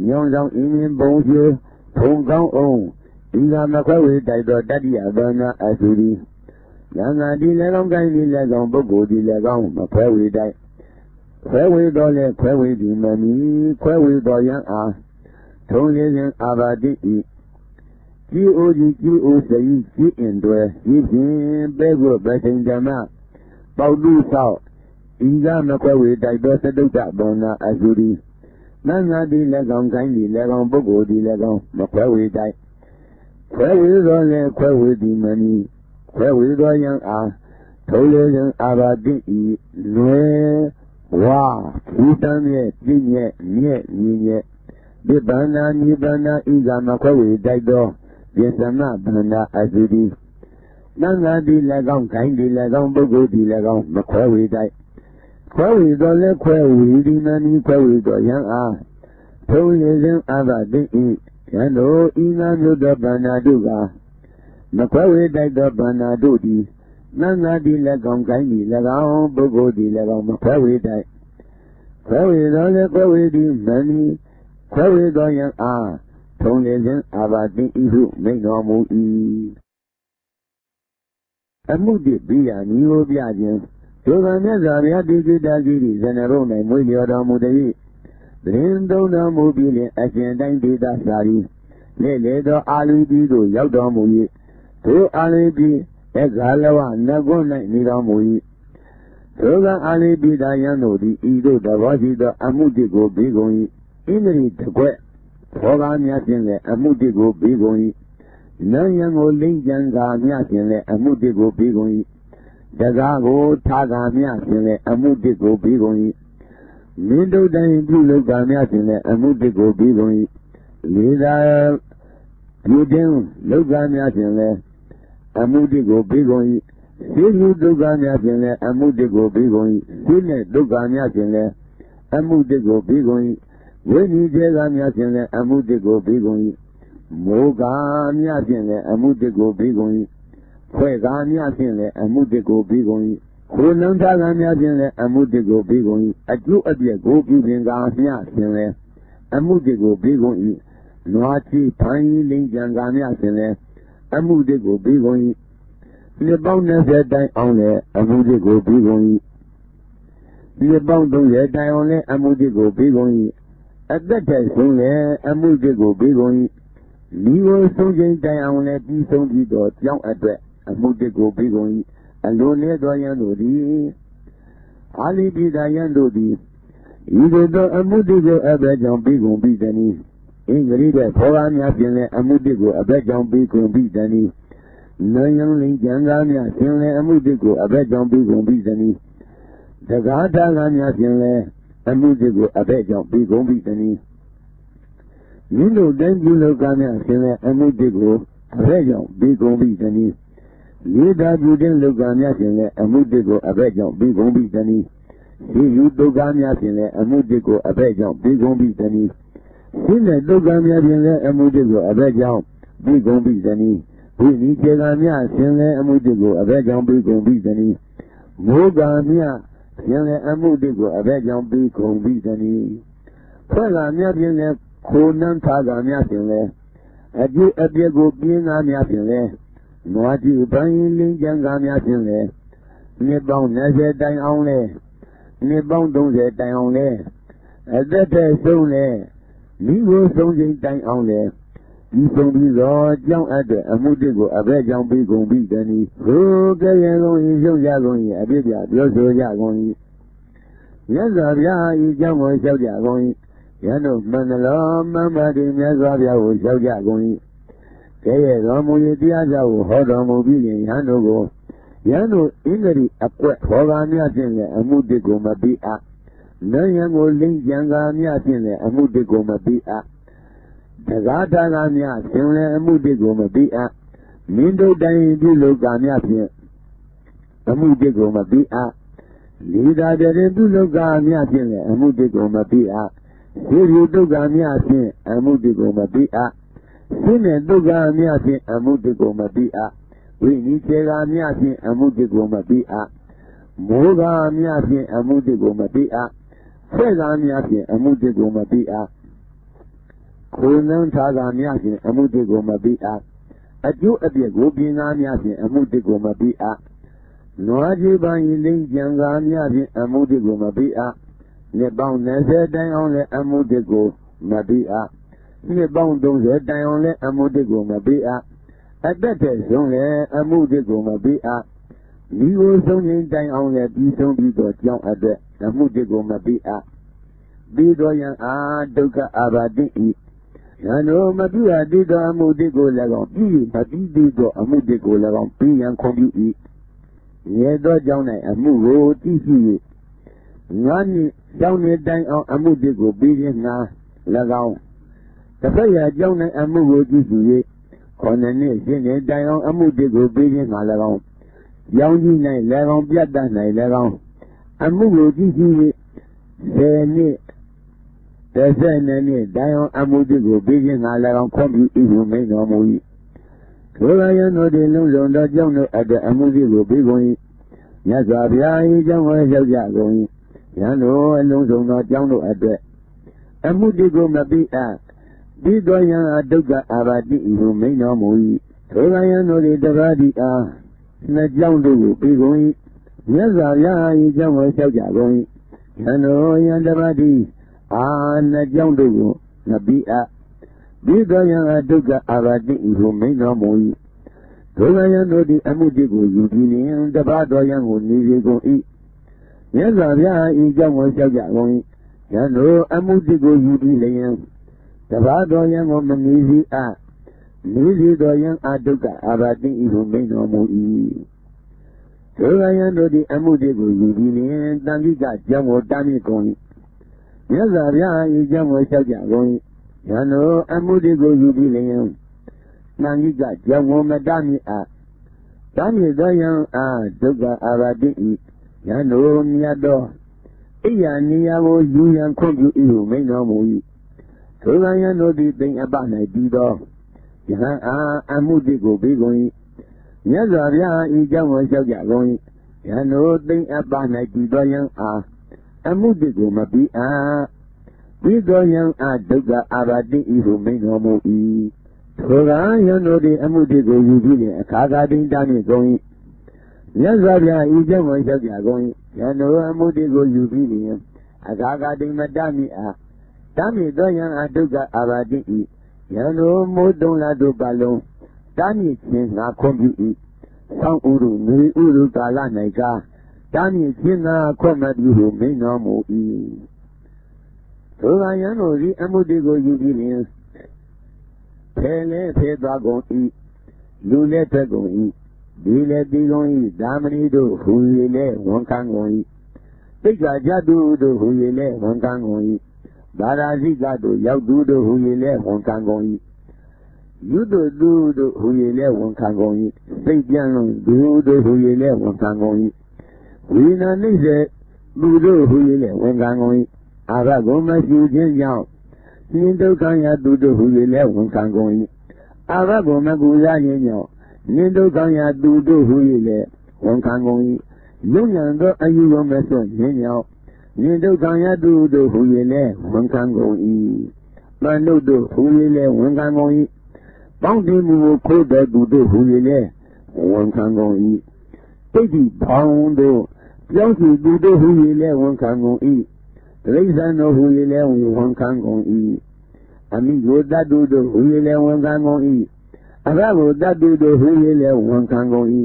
ညောင်းဆောင်အင်းင်းပုံကျိုးဖုံကောင်းအောင်ဒီကမခွဲဝေတိုက်သောတတိယသန္နာအစုသည်ငငါဒီလည်းကောင်းကိုင်းဒီလည်းကောင်းပုဂ္ဂိုလ်ဒီလည်းကောင်းမခွဲဝေတိုက်ခွဲဝေတော်လဲခွဲဝေဒီမနီခွဲဝေတော်ယံအား ထုံးလင်းစဉ်အာဘာတိဤကြည်အိုကြီးကြည်အိုစရီကြည်အင်တွဲရည်ဖြင့်ပဲကိုဗထိန်ဓမ္မပေါတုသောဤကမကွယ်ဝေတိုက်သောသတုတ္တဘောနာအဇူရီနန္နာတိလက်ကောင်ကိုင်းဒီလက်ကောင်ပုဂ္ဂိုလ်ဒီလက်ကောင်မခွဲဝေတိုက်ခွဲဝေသောလည်းခွဲဝေသည်မနီခွဲဝေသောယံအားထုံးလေခြင်းအာဘာတိဤနွယ်ဝါဘူတံရဲ့ပြည့်ရဲ့မြဲ့ညီရဲ့ ဒီဗန္နာနိဗ္ဗာန်ဤကမခွဲဝေတိုက်သောပြသမဗန္နာအသုတိသံဃာတိ၎င်းခိုင်းတိ၎င်းပုဂ္ဂိုလ်တိ၎င်းမခွဲဝေတိုက်ခွဲဝေတော်လဲခွဲဝေဒီနနီခွဲဝေတော်ယံအားထုံးလေစဉ်အာဘတိဤယံတို့ဤနာမျိုးသောဗန္နာတို့ကမခွဲဝေတိုက်သောဗန္နာတို့သည်သံဃာတိ၎င်းခိုင်းတိ၎င်းပုဂ္ဂိုလ်တိ၎င်းမခွဲဝေတိုက်ခွဲဝေတော်လဲခွဲဝေဒီမနီ ခွဲဝေတော်ယံအားထုံလေခြင်းအာဘာတိဤဟုမိန်တော်မူ၏အမှုတိပိယနိဟောပြခြင်းဒုက္ခမြတ်စွာဘုရားတိကိတာကြီးသည်ဇနရုံ၌မွေးလျော်တော်မူသည်တရင်သုံးတော်မူပြီးလျှင်အရှင်တိုင်းဒေသစာရီလေလေသောအာလူကြီးတို့ရောက်တော်မူ၏ထိုအာလူကြီးအခါလဝနဂုံ၌နေတော်မူ၏ဒုက္ခအာလိပိဒါယံတို့သည်ဤသို့သဘောရှိသောအမှုတိကိုပြီးကုန်၏ ဣန္ဒြိတကွက်ဘောကားများဖြင့်လည်းအမှုတိကိုပြီးကုန်၏နံယံကိုလိမ့်ကြံကာများဖြင့်လည်းအမှုတိကိုပြီးကုန်၏တကားကိုထားကာများဖြင့်လည်းအမှုတိကိုပြီးကုန်၏မင်းတို့တိုင်းပြုလုပ်ကာများဖြင့်လည်းအမှုတိကိုပြီးကုန်၏လေးသာပြုတင်လုပ်ကာများဖြင့်လည်းအမှုတိကိုပြီးကုန်၏သိလူဒုက္ခများဖြင့်လည်းအမှုတိကိုပြီးကုန်၏သိနဲ့ဒုက္ခများဖြင့်လည်းအမှုတိကိုပြီးကုန်၏ ဝိညာဉ်ကျေကများဖြင့်လည်းအမှုတစ်ကိုပြီးကုန်၏မောကာများဖြင့်လည်းအမှုတစ်ကိုပြီးကုန်၏ဖွဲ့ကာများဖြင့်လည်းအမှုတစ်ကိုပြီးကုန်၏ခရုဏံသာကများဖြင့်လည်းအမှုတစ်ကိုပြီးကုန်၏အကျုအပြည့်ကိုပြုပြင်ကာများဖြင့်လည်းအမှုတစ်ကိုပြီးကုန်၏နွားချီဖန်ကြီးလိန်ကြံကာများဖြင့်လည်းအမှုတစ်ကိုပြီးကုန်၏နှစ်ပေါင်း20တိုင်အောင်လည်းအမှုတစ်ကိုပြီးကုန်၏နှစ်ပေါင်း30တိုင်အောင်လည်းအမှုတစ်ကိုပြီးကုန်၏ အသက်ထက်ဆုံးလည်းအမှုတစ်ကိုပြီးကုန်၏မိကိုဆုံးချိန်တိုင်အောင်လည်းပြီးဆုံးပြီးတော့ကြောင်းအတွက်အမှုတစ်ကိုပြီးကုန်၏အလိုနေသောယံတို့သည်အာလိပိဒါယံတို့သည်ဤသို့သောအမှုတစ်ကိုအဘဲကြောင့်ပြီးကုန်ပြီတည်းအင်္ဂရိတဲ့ဘောဂာများဖြင့်လည်းအမှုတစ်ကိုအဘဲကြောင့်ပြီးကုန်ပြီတည်းနယံလင်ကြံကားများဖြင့်လည်းအမှုတစ်ကိုအဘဲကြောင့်ပြီးကုန်ပြီတည်းတကားထာကများဖြင့်လည်း အမှုစစ်ကိုအဘက်ကြောင့်ပြီးကုန်ပြီတည်းမိတို့တိုင်းပြုလုပ်ကားများဆင်းတဲ့အမှုတစ်ကိုအဘက်ကြောင့်ပြီးကုန်ပြီတည်းရေးသာပြုတဲ့လုပ်ကားများဆင်းတဲ့အမှုတစ်ကိုအဘက်ကြောင့်ပြီးကုန်ပြီတည်းရှိယူဒုက္ခများဖြင့်လည်းအမှုတစ်ကိုအဘက်ကြောင့်ပြီးကုန်ပြီတနည်းရှိတဲ့ဒုက္ခများဖြင့်လည်းအမှုတစ်ကိုအဘက်ကြောင့်ပြီးကုန်ပြီတနည်းဝိနိကျေကများဖြင့်လည်းအမှုတစ်ကိုအဘက်ကြောင့်ပြီးကုန်ပြီတနည်းမောကများ ဖြင့်လည်းအမှုတစ်ကိုအဘက်ကြောင့်ပြီးကုန်ပြီတနည်းဖွဲ့ကများဖြင့်လည်းခိုနန်းထားကများဖြင့်လည်းအကျိုးအပြည့်ကိုပြင်းကားများဖြင့်လည်းနွားကြည့်ပိုင်းလင်းကြံကားများဖြင့်လည်းနှစ်ပေါင်း20တိုင်အောင်လဲနှစ်ပေါင်း30တိုင်အောင်လဲအသက်တဲ့ဆုံးလဲမိကိုဆုံးချိန်တိုင်အောင်လဲ ဒီဆုံးပြီးတော့ကြောင်းအပ်တဲ့အမှုတစ်ကိုအဘက်ကြောင့်ပြီးကုန်ပြီတနည်းဟိုကဲရကုန်ဤရုပ်ရကုန်ဤအပြစ်ပြပြောဆိုကြကုန်ဤမြတ်စွာဘုရားဤကြောင့်ကိုလျှောက်ကြကုန်ဤယန္တုမန္တလောမမ္မာတိမြတ်စွာဘုရားကိုလျှောက်ကြကုန်ဤကဲရတော်မူ၏တရားကြောင့်ဟောတော်မူပြီးရင်ယန္တုကိုယန္တုအင်္ဂရိအကွက်ဘောဂာများဖြင့်လည်းအမှုတစ်ကိုမပြီးအပ်နယံကိုလိမ့်ကြံကာများဖြင့်လည်းအမှုတစ်ကိုမပြီးအပ် တကားတာကားများဖြင့်လည်းအမှုတစ်ကိုမပြီးအပ်မင်းတို့တိုင်းပြုလုပ်ကာများဖြင့်အမှုတစ်ကိုမပြီးအပ်လီသာတရင်ပြုလုပ်ကာများဖြင့်လည်းအမှုတစ်ကိုမပြီးအပ်သေရီဒုက္ခများဖြင့်အမှုတစ်ကိုမပြီးအပ်ရှင်းတဲ့ဒုက္ခများဖြင့်အမှုတစ်ကိုမပြီးအပ်ဝိနိကျေကများဖြင့်အမှုတစ်ကိုမပြီးအပ်မောဂများဖြင့်အမှုတစ်ကိုမပြီးအပ်ဆက်ကားများဖြင့်အမှုတစ်ကိုမပြီးအပ် ခုနန်းထားကားများဖြင့်အမှုတစ်ကိုမပြီးအပ်အကျိုးအပြည့်ကိုပြင်ကားများဖြင့်အမှုတစ်ကိုမပြီးအပ်နွားကြီးပန်းဤလိမ့်ကြံကားများဖြင့်အမှုတစ်ကိုမပြီးအပ်နှစ်ပေါင်း20တိုင်အောင်လည်းအမှုတစ်ကိုမပြီးအပ်နှစ်ပေါင်း30တိုင်အောင်လည်းအမှုတစ်ကိုမပြီးအပ်အသက်တဲ့ဆုံးလည်းအမှုတစ်ကိုမပြီးအပ်မိကိုဆုံးခြင်းတိုင်အောင်လည်းပြီးဆုံးပြီးတော့ကြောင်းအပ်တဲ့အမှုတစ်ကိုမပြီးအပ်ပြီးတော့ယံအာဒုက္ခအာဘာတိဤ ယံတို့မပြုရတည်သောအမှုတစ်ကိုလည်းကောင်းပြီးမပြီးသေးသောအမှုတစ်ကိုလည်းကောင်းပြီးရန်ခွန်ပြု၏ရဲသောကြောင့်၌အမှုကိုတည်ရှိ၍ငါနှင့်ကြောင်းနေတိုင်အောင်အမှုတစ်ကိုပြီးခြင်းငါ၎င်းတစ်ဖက်ရာကြောင်း၌အမှုကိုကြည့်စု၍ခေါ်နှစ်နှစ်ရှင်းနေတိုင်အောင်အမှုတစ်ကိုပြီးခြင်းငါ၎င်းရောင်းကြီး၌၎င်းပြတ်တတ်၌၎င်းအမှုကိုကြည့်စု၍ဆယ်နှစ် တစ်ဆက်နှစ်နှစ်တိုင်အောင်အမှုတစ်ကိုပြီးခြင်းငါ၎င်းခွန်ပြုဤဟုမိန်တော်မူ၏ထိုကယံတို့သည်လုံးစုံသောကြောင့်တို့အတ္တအမှုတစ်ကိုပြီးကုန်၏မြတ်စွာဘုရား၏ကြောင့်ဝဲရောက်ကြကုန်၏ယံတို့အလုံးစုံသောကြောင့်တို့အတွက်အမှုတိကိုမပြီးအပ်ပြီးသောယံအဒုက္ခအာဘာတိဤဟုမိန်တော်မူ၏ထိုကယံတို့သည်တပါးဒီအားနှစ်ကြောင့်တို့ကိုပြီးကုန်၏မြတ်စွာဘုရား၏ကြောင့်ဝဲရောက်ကြကုန်၏ယံတို့ယံတပါးဒီ အာနှစ်ကြောင့်တို့ကိုမပြီးအပ်ပြီးသောယံအဒုက္ခအာဘာတိဤဟုမိန်တော်မူ၏ဒုက္ခယံတို့သည်အမှုတိကိုယူပြီးလျင်တပါးသောယံကိုနေစေကုန်၏မြတ်စွာဘုရားဤကြောင့်ကိုလျှောက်ကြကုန်၏ယံတို့အမှုတိကိုယူပြီးလျင်တပါးတော်ယံကိုမမီစီအမီစီတော်ယံအဒုက္ခအာဘာတိဤဟုမိန်တော်မူ၏ဒုက္ခယံတို့သည်အမှုတိကိုယူပြီးလျင်တန်ခိကကြောင့်ကိုတားမြစ်ကုန်၏ မြတ်စွာဘုရားဤကြောင့်ကိုလျှောက်ကြကုန်၏ယံတို့အမှုတိကိုယူပြီးလျင်တန်ခိကကြောင့်ကိုမတားမြစ်အတားမြစ်သောယံအာဒုက္ခအာဘာတိဤယံတို့မြတ်သောအိယာနေရာကိုယူရန်ခွင့်ပြု၏ဟုမိန်တော်မူ၏ထိုကယံတို့သည်တိမ်အပ၌ပြီးသောယဟန်အားအမှုတိကိုပြီးကုန်၏မြတ်စွာဘုရားဤကြောင့်ကိုလျှောက်ကြကုန်၏ယံတို့တိမ်အပ၌ပြီးသောယံအား အမှုတိကိုမပြီးအားပြီးသောယံအားဒုက္ခအာဘာတိ၏ဟုမိန်တော်မူ၏ထိုကယံတို့သည်အမှုတိကိုယူပြီးလျင်အခါခါတိန်တားမြစ်ကုန်၏မြတ်စွာဘုရားဤကြောင့်ကိုလျှောက်ကြကုန်၏ယံတို့အမှုတိကိုယူပြီးလျင်အခါခါတိန်မတတ်မိအားတမ်းမြေသောယံအဒုက္ခအာဘာတိဤယံတို့မိုးတုံးလာတို့ပါလုံးတမ်းမြေခြင်းငါခွန်ပြု၏ဆောင်းဥရုနေဥရုကာလ၌က တမ်းမြေခြင်းငါခွင့်မပြုဟုမိန်တော်မူ၏ထိုကယံတို့ဤအမှုတိကိုယူပြီးလျင်ဖယ်လဲဖယ်သွားကုန်၏လူလည်းထွက်ကုန်၏ဒီလည်းပြီးကုန်၏ဓမ္မဏီတို့ဟူ၍လည်းဝန်ခံကုန်၏သိက္ခာကြတုတို့ဟူ၍လည်းဝန်ခံကုန်၏ဒါရာဇိကတို့ရောက်သူတို့ဟူ၍လည်းဝန်ခံကုန်၏ယုတို့သူတို့ဟူ၍လည်းဝန်ခံကုန်၏စိတ်ပြန်လုံးသူတို့ဟူ၍လည်းဝန်ခံကုန်၏ ဝိနာနှိစေသူတို့ဟူ၍လည်းဝန်ခံကုန်၏အာဘကိုမရှိခြင်းကြောင့်သင်ဒုက္ခယသူတို့ဟူ၍လည်းဝန်ခံကုန်၏အာဘကိုမကူရခြင်းကြောင့်နင်ဒုက္ခယသူတို့ဟူ၍လည်းဝန်ခံကုန်၏ယုံညံသောအယူရောမဲ့ဆိုခြင်းကြောင့်နင်ဒုက္ခယသူတို့ဟူ၍လည်းဝန်ခံကုန်၏တန်တို့တို့ဟူ၍လည်းဝန်ခံကုန်၏ပေါင်းတင်မှုကိုခိုးတဲ့သူတို့ဟူ၍လည်းဝန်ခံကုန်၏တိတ်တိဘောင်းတို့ ပြောင်းစီသူတို့ဟူ၍လည်းဝန်ခံကုန်၏တိရစ္ဆာန်တို့ဟူ၍လည်းဝန်ခံကုန်၏အမိကိုတတ်သူတို့ဟူ၍လည်းဝန်ခံကုန်၏အရကိုတတ်သူတို့ဟူ၍လည်းဝန်ခံကုန်၏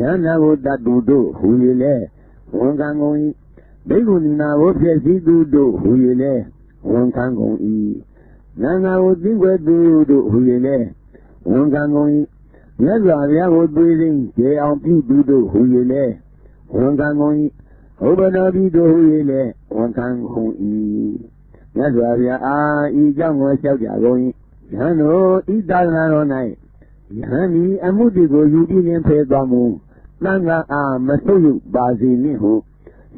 ယန္နာကိုတတ်သူတို့ဟူ၍လည်းဝန်ခံကုန်၏ဘိက္ခုနီနာကိုဖြစ်စည်းသူတို့ဟူ၍လည်းဝန်ခံကုန်၏နန္နာကိုသိွယ်သူတို့ဟူ၍လည်းဝန်ခံကုန်၏မြတ်စွာဘုရားကိုသွေးသိမ်းကျေအောင်ပြုသူတို့ဟူ၍လည်း ဝန်ခံကုန်၏ဥပဒေပိတို့ဟူ၍လည်းဝန်ခံကုန်၏မြတ်စွာဘုရားအာဤကြောင့်ကိုလျှောက်ကြကုန်၏ယဟန်တို့ဤသာသနာတော်၌ယဟန်ဒီအမှုတွေကိုယူပြီးရင်ဖယ်သွားမှုသံဃာအားမဆုပ်ယုပါစေနှင့်ဟု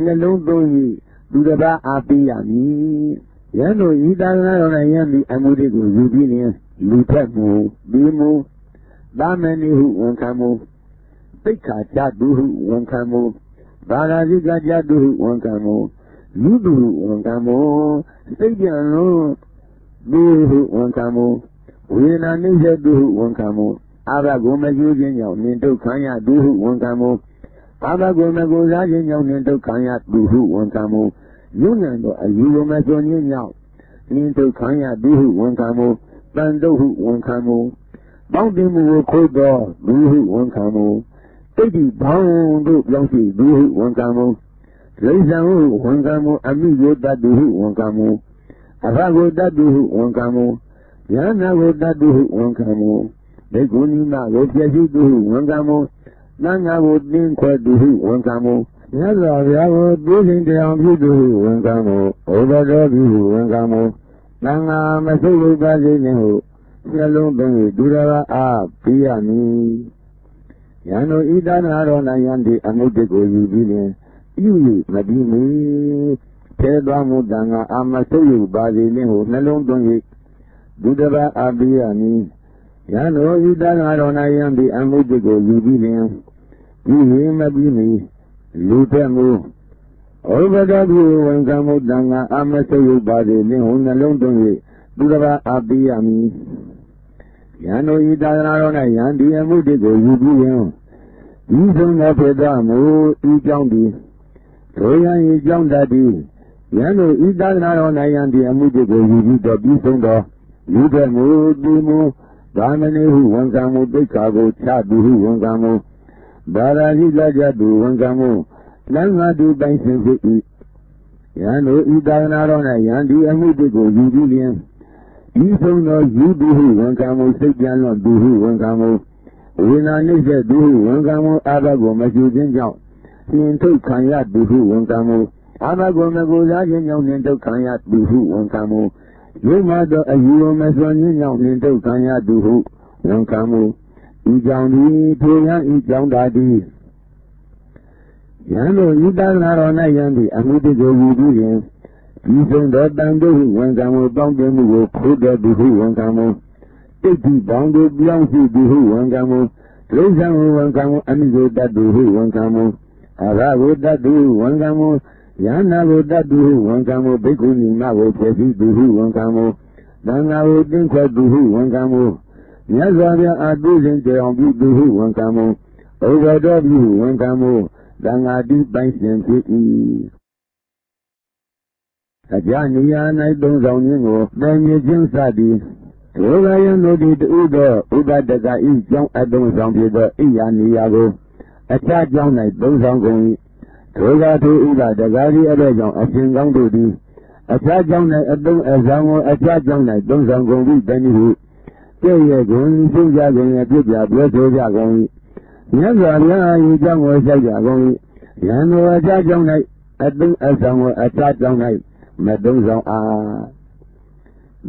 နှလုံးသွင်း၍လူတစ်ပါးအားပေးရမည်ယဟန်တို့ဤသာသနာတော်၌ယဟန်ဒီအမှုတွေကိုယူပြီးရင်လူထက်မှုပြီးမှုသာမဏေဟုဝန်ခံမှု သိက္ခာကြသူဟုဝန်ခံမှုဘာသာစိကကြသူဟုဝန်ခံမှုလူသူဟုဝန်ခံမှုစိတ်ကြံလုံးသူဟုဝန်ခံမှုဝေဒနာနှိစ္စသူဟုဝန်ခံမှုအာဘကိုမကျူးခြင်းကြောင့်နင်ဒုက္ခရသူဟုဝန်ခံမှုအာဘကိုမကိုစားခြင်းကြောင့်နင်ဒုက္ခရသူဟုဝန်ခံမှုယုံဉဏ်သောအယူကိုမစွန်ခြင်းကြောင့်နင်ဒုက္ခရသူဟုဝန်ခံမှုတန်တုဟုဝန်ခံမှုပေါင်းတင်မှုကိုခိုးသောသူဟုဝန်ခံမှု တိတ်ဒီဘောင်းတို့ပြောင်းစီသူဟုဝန်ခံမှုလိစ္ဆံဟုဝန်ခံမှုအမိကိုတတ်သူဟုဝန်ခံမှုအဘကိုတတ်သူဟုဝန်ခံမှုယန္နာကိုတတ်သူဟုဝန်ခံမှုဒိက္ခုနိမကိုပြည့်စုံသူဟုဝန်ခံမှုသံဃာကိုတင်းခွဲသူဟုဝန်ခံမှုမြတ်စွာဘုရားကိုသိစဉ်တရားပြုသူဟုဝန်ခံမှုဩဘတော်ပြုဟုဝန်ခံမှုသံဃာမဆုပ်ဝိပါစေခြင်းဟုနှလုံးသွင်း၍ဒုရဝအားပြီးရမည် ယံတို့ဤသနာတော်၌ယံဒီအမှုတကိုယူပြီးလင်ပြု၍မပြီးမီထဲသွားမှုတန်ကအာမဆုပ်ယူပါစေလင်ဟုနှလုံးသွင်း၍ဒုတရအားပြီးရမည်ယံတို့ဤသနာတော်၌ယံဒီအမှုတကိုယူပြီးလင်ပြု၍မပြီးမီလူတက်မှုဩဘဒပြုဝန်ကမှုတန်ကအာမဆုပ်ယူပါစေလင်ဟုနှလုံးသွင်း၍ဒုတရအားပြီးရမည် ယံတို့ဤသာသနာတော်၌ယံဒီအမှုတွေကိုယူပြီးရင်ဤဆုံးသောဖြစ်သောမူဤကြောင့်ဒီတို့ယံဤကြောင့်တတ်သည်ယံတို့ဤသာသနာတော်၌ယံဒီအမှုတွေကိုယူပြီးတော့ပြီးဆုံးသောယူတဲ့မူဒီမူဒါမဏေဟုဝန်ကံမှုတိတ်ခါကိုချသူဟုဝန်ကံမှုဒါရာဟိလကြသူဝန်ကံမှုလမ်းငါသူပိုင်စဉ်ဖြစ်၏ယံတို့ဤသာသနာတော်၌ယံဒီအမှုတွေကိုယူပြီးလျင် ဤဆုံးသောယူသူဟုဝန်ခံမှုစိတ်ကြံလွန်သူဟုဝန်ခံမှုဝိညာဉ်နှိစ္စသူဟုဝန်ခံမှုအာဘကိုမရှိခြင်းကြောင့်သင်ထုတ်ခံရသူဟုဝန်ခံမှုအာဘကိုမကိုစားခြင်းကြောင့်သင်ထုတ်ခံရသူဟုဝန်ခံမှုယုံမသောအယူမစွန်ခြင်းကြောင့်သင်ထုတ်ခံရသူဟုဝန်ခံမှုဤကြောင့်ဒီထိုရန်ဤကြောင့်သာသည်ယံတို့ဤသာနာတော်၌ယံသည်အမှုတကိုယူပြီးရင် ဤဆုံးသောတန်တုဟုဝန်ကံမှုပေါင်းတင်မှုကိုခိုးတော်သူဟုဝန်ကံမှုတိတ်တိပေါင်းတို့ပြောင်းစီသူဟုဝန်ကံမှုဒိဋ္ဌံဟုဝန်ကံမှုအမိကိုတတ်သူဟုဝန်ကံမှုအရကိုတတ်သူဟုဝန်ကံမှုယန္နာကိုတတ်သူဟုဝန်ကံမှုဘိက္ခုနီမကိုဖြစ်စီသူဟုဝန်ကံမှုသံဃာကိုတင်းခွဲသူဟုဝန်ကံမှုမြတ်စွာဘုရားအတုစဉ်ကြောင်ပြုသူဟုဝန်ကံမှုဥပဒေပြုဝန်ကံမှုသံဃာတိပိုင်ရှင်ဖြစ်၏ အကြနေရာ၌သုံးဆောင်ခြင်းကိုတည်မြဲခြင်းစသည်ဒုက္ခယံတို့သည်တူသောဥပဒကဤကြောင့်အသုံးဆောင်ဖြစ်သောဣယာနေရာကိုအခြားကြောင့်၌သုံးဆောင်ကုန်၏ဒုက္ခသူဥပဒကဤအတဲ့ကြောင့်အရှင်ကောင်းတို့သည်အခြားကြောင့်၌အသုံးအဆောင်ကိုအခြားကြောင့်၌သုံးဆောင်ကုန်၏တနည်းဟုပြည့်ရဲ့ကုန်ရှင်းကြကုန်ရဲ့ပြည့်ပြပြောဆိုကြကုန်၏မြတ်စွာဘုရားဤကြောင့်ကိုလျှောက်ကြကုန်၏ယံတော်အခြားကြောင့်၌အသုံးအဆောင်ကိုအခြားကြောင့်၌ မသုံးဆောင်အား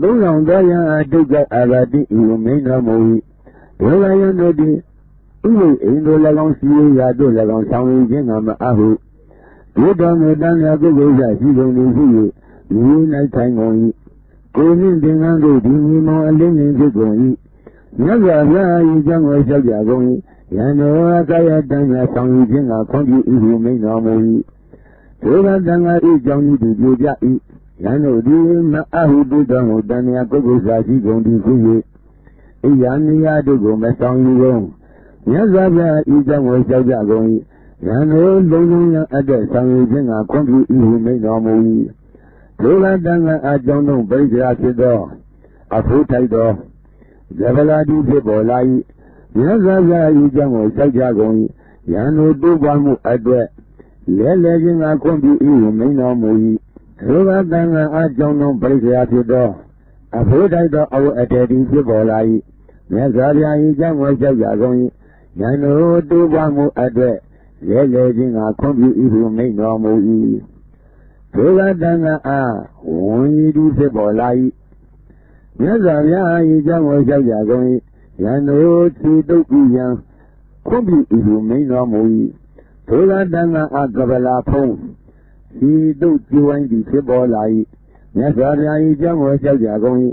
သုံးဆောင်သောယံအတုကအာဂတိဤမိန်တော်မူ၏ဒေဝယံတို့သည်ဥပိအိမ်တို့၎င်းစီရာတို့၎င်းဆောင်ရခြင်းကမအဟုဒဘုဒ္ဓမေတ္တများပုဂ္ဂိုလ်ရရှိကုန်သည်ဖြစ်၍မြေ၌ထိုင်ကုန်၏ကိုနှင့်သင်္ကန်းတို့ဒီမြေမောင်အလင်းငင်ဖြစ်ကုန်၏မြတ်စွာဘုရား၏ကြောင့်ကိုလျှောက်ကြကုန်၏ယံတော်အကယတံညာဆောင်ယူခြင်းကခွန်ပြု၏ဟုမိန်တော်မူ၏ ဒုက္ခတံဃာ၏ကြောင့်ဤသူပြကြ၏ယံတို့သည်မအဟုတုတော်ကိုတန်မြတ်ပုဂ္ဂိုလ်စာရှိကုန်သည်ဖြစ်၍အိယာနိယတို့ကိုမဆောင်ယူကုန်မြတ်စွာဘုရားဤကြောင့်ကိုလျှောက်ကြကုန်၏ယံတို့လုံးလုံးရန်အတဲ့ဆောင်ယူခြင်းကခွန်ပြု၏ဟုမိန်တော်မူ၏ဒုက္ခတံဃာအကြောင်းတို့ပရိစ္ဆာဖြစ်သောအဖို့ထိုက်သောဇဗလာတိဖြစ်ပေါ်လာ၏မြတ်စွာဘုရားဤကြောင့်ကိုလျှောက်ကြကုန်၏ယံတို့တိုးပွားမှုအတွက် လဲလဲခြင်းကခွန်ပြု၏ဟုမိန်တော်မူ၏ဒုက္ခတံဃာအကြောင်းတို့ပရိစ္ဆာဖြစ်သောအဖို့ထိုက်သောအဝတ်အတည်းဖြစ်ပေါ်လာ၏မြတ်စွာဘုရားဤကြောင့်ကိုလျှောက်ကြကုန်၏ယံတို့တိုးပွားမှုအတွက်လဲလဲခြင်းကခွန်ပြု၏ဟုမိန်တော်မူ၏ဒုက္ခတံဃာအားဝန်ရည်သူဖြစ်ပေါ်လာ၏မြတ်စွာဘုရားဤကြောင့်ကိုလျှောက်ကြကုန်၏ယံတို့ခြေတုပ်ပြီးယံခွန်ပြု၏ဟုမိန်တော်မူ၏ ဒုက္ခတံဃာအားကပလာဖုံးခြေတုပ်ကြွိုင်းသည်ဖြစ်ပေါ်လာ၏မြတ်စွာဘုရားဤကြောင့်ကိုလျှောက်ကြကုန်၏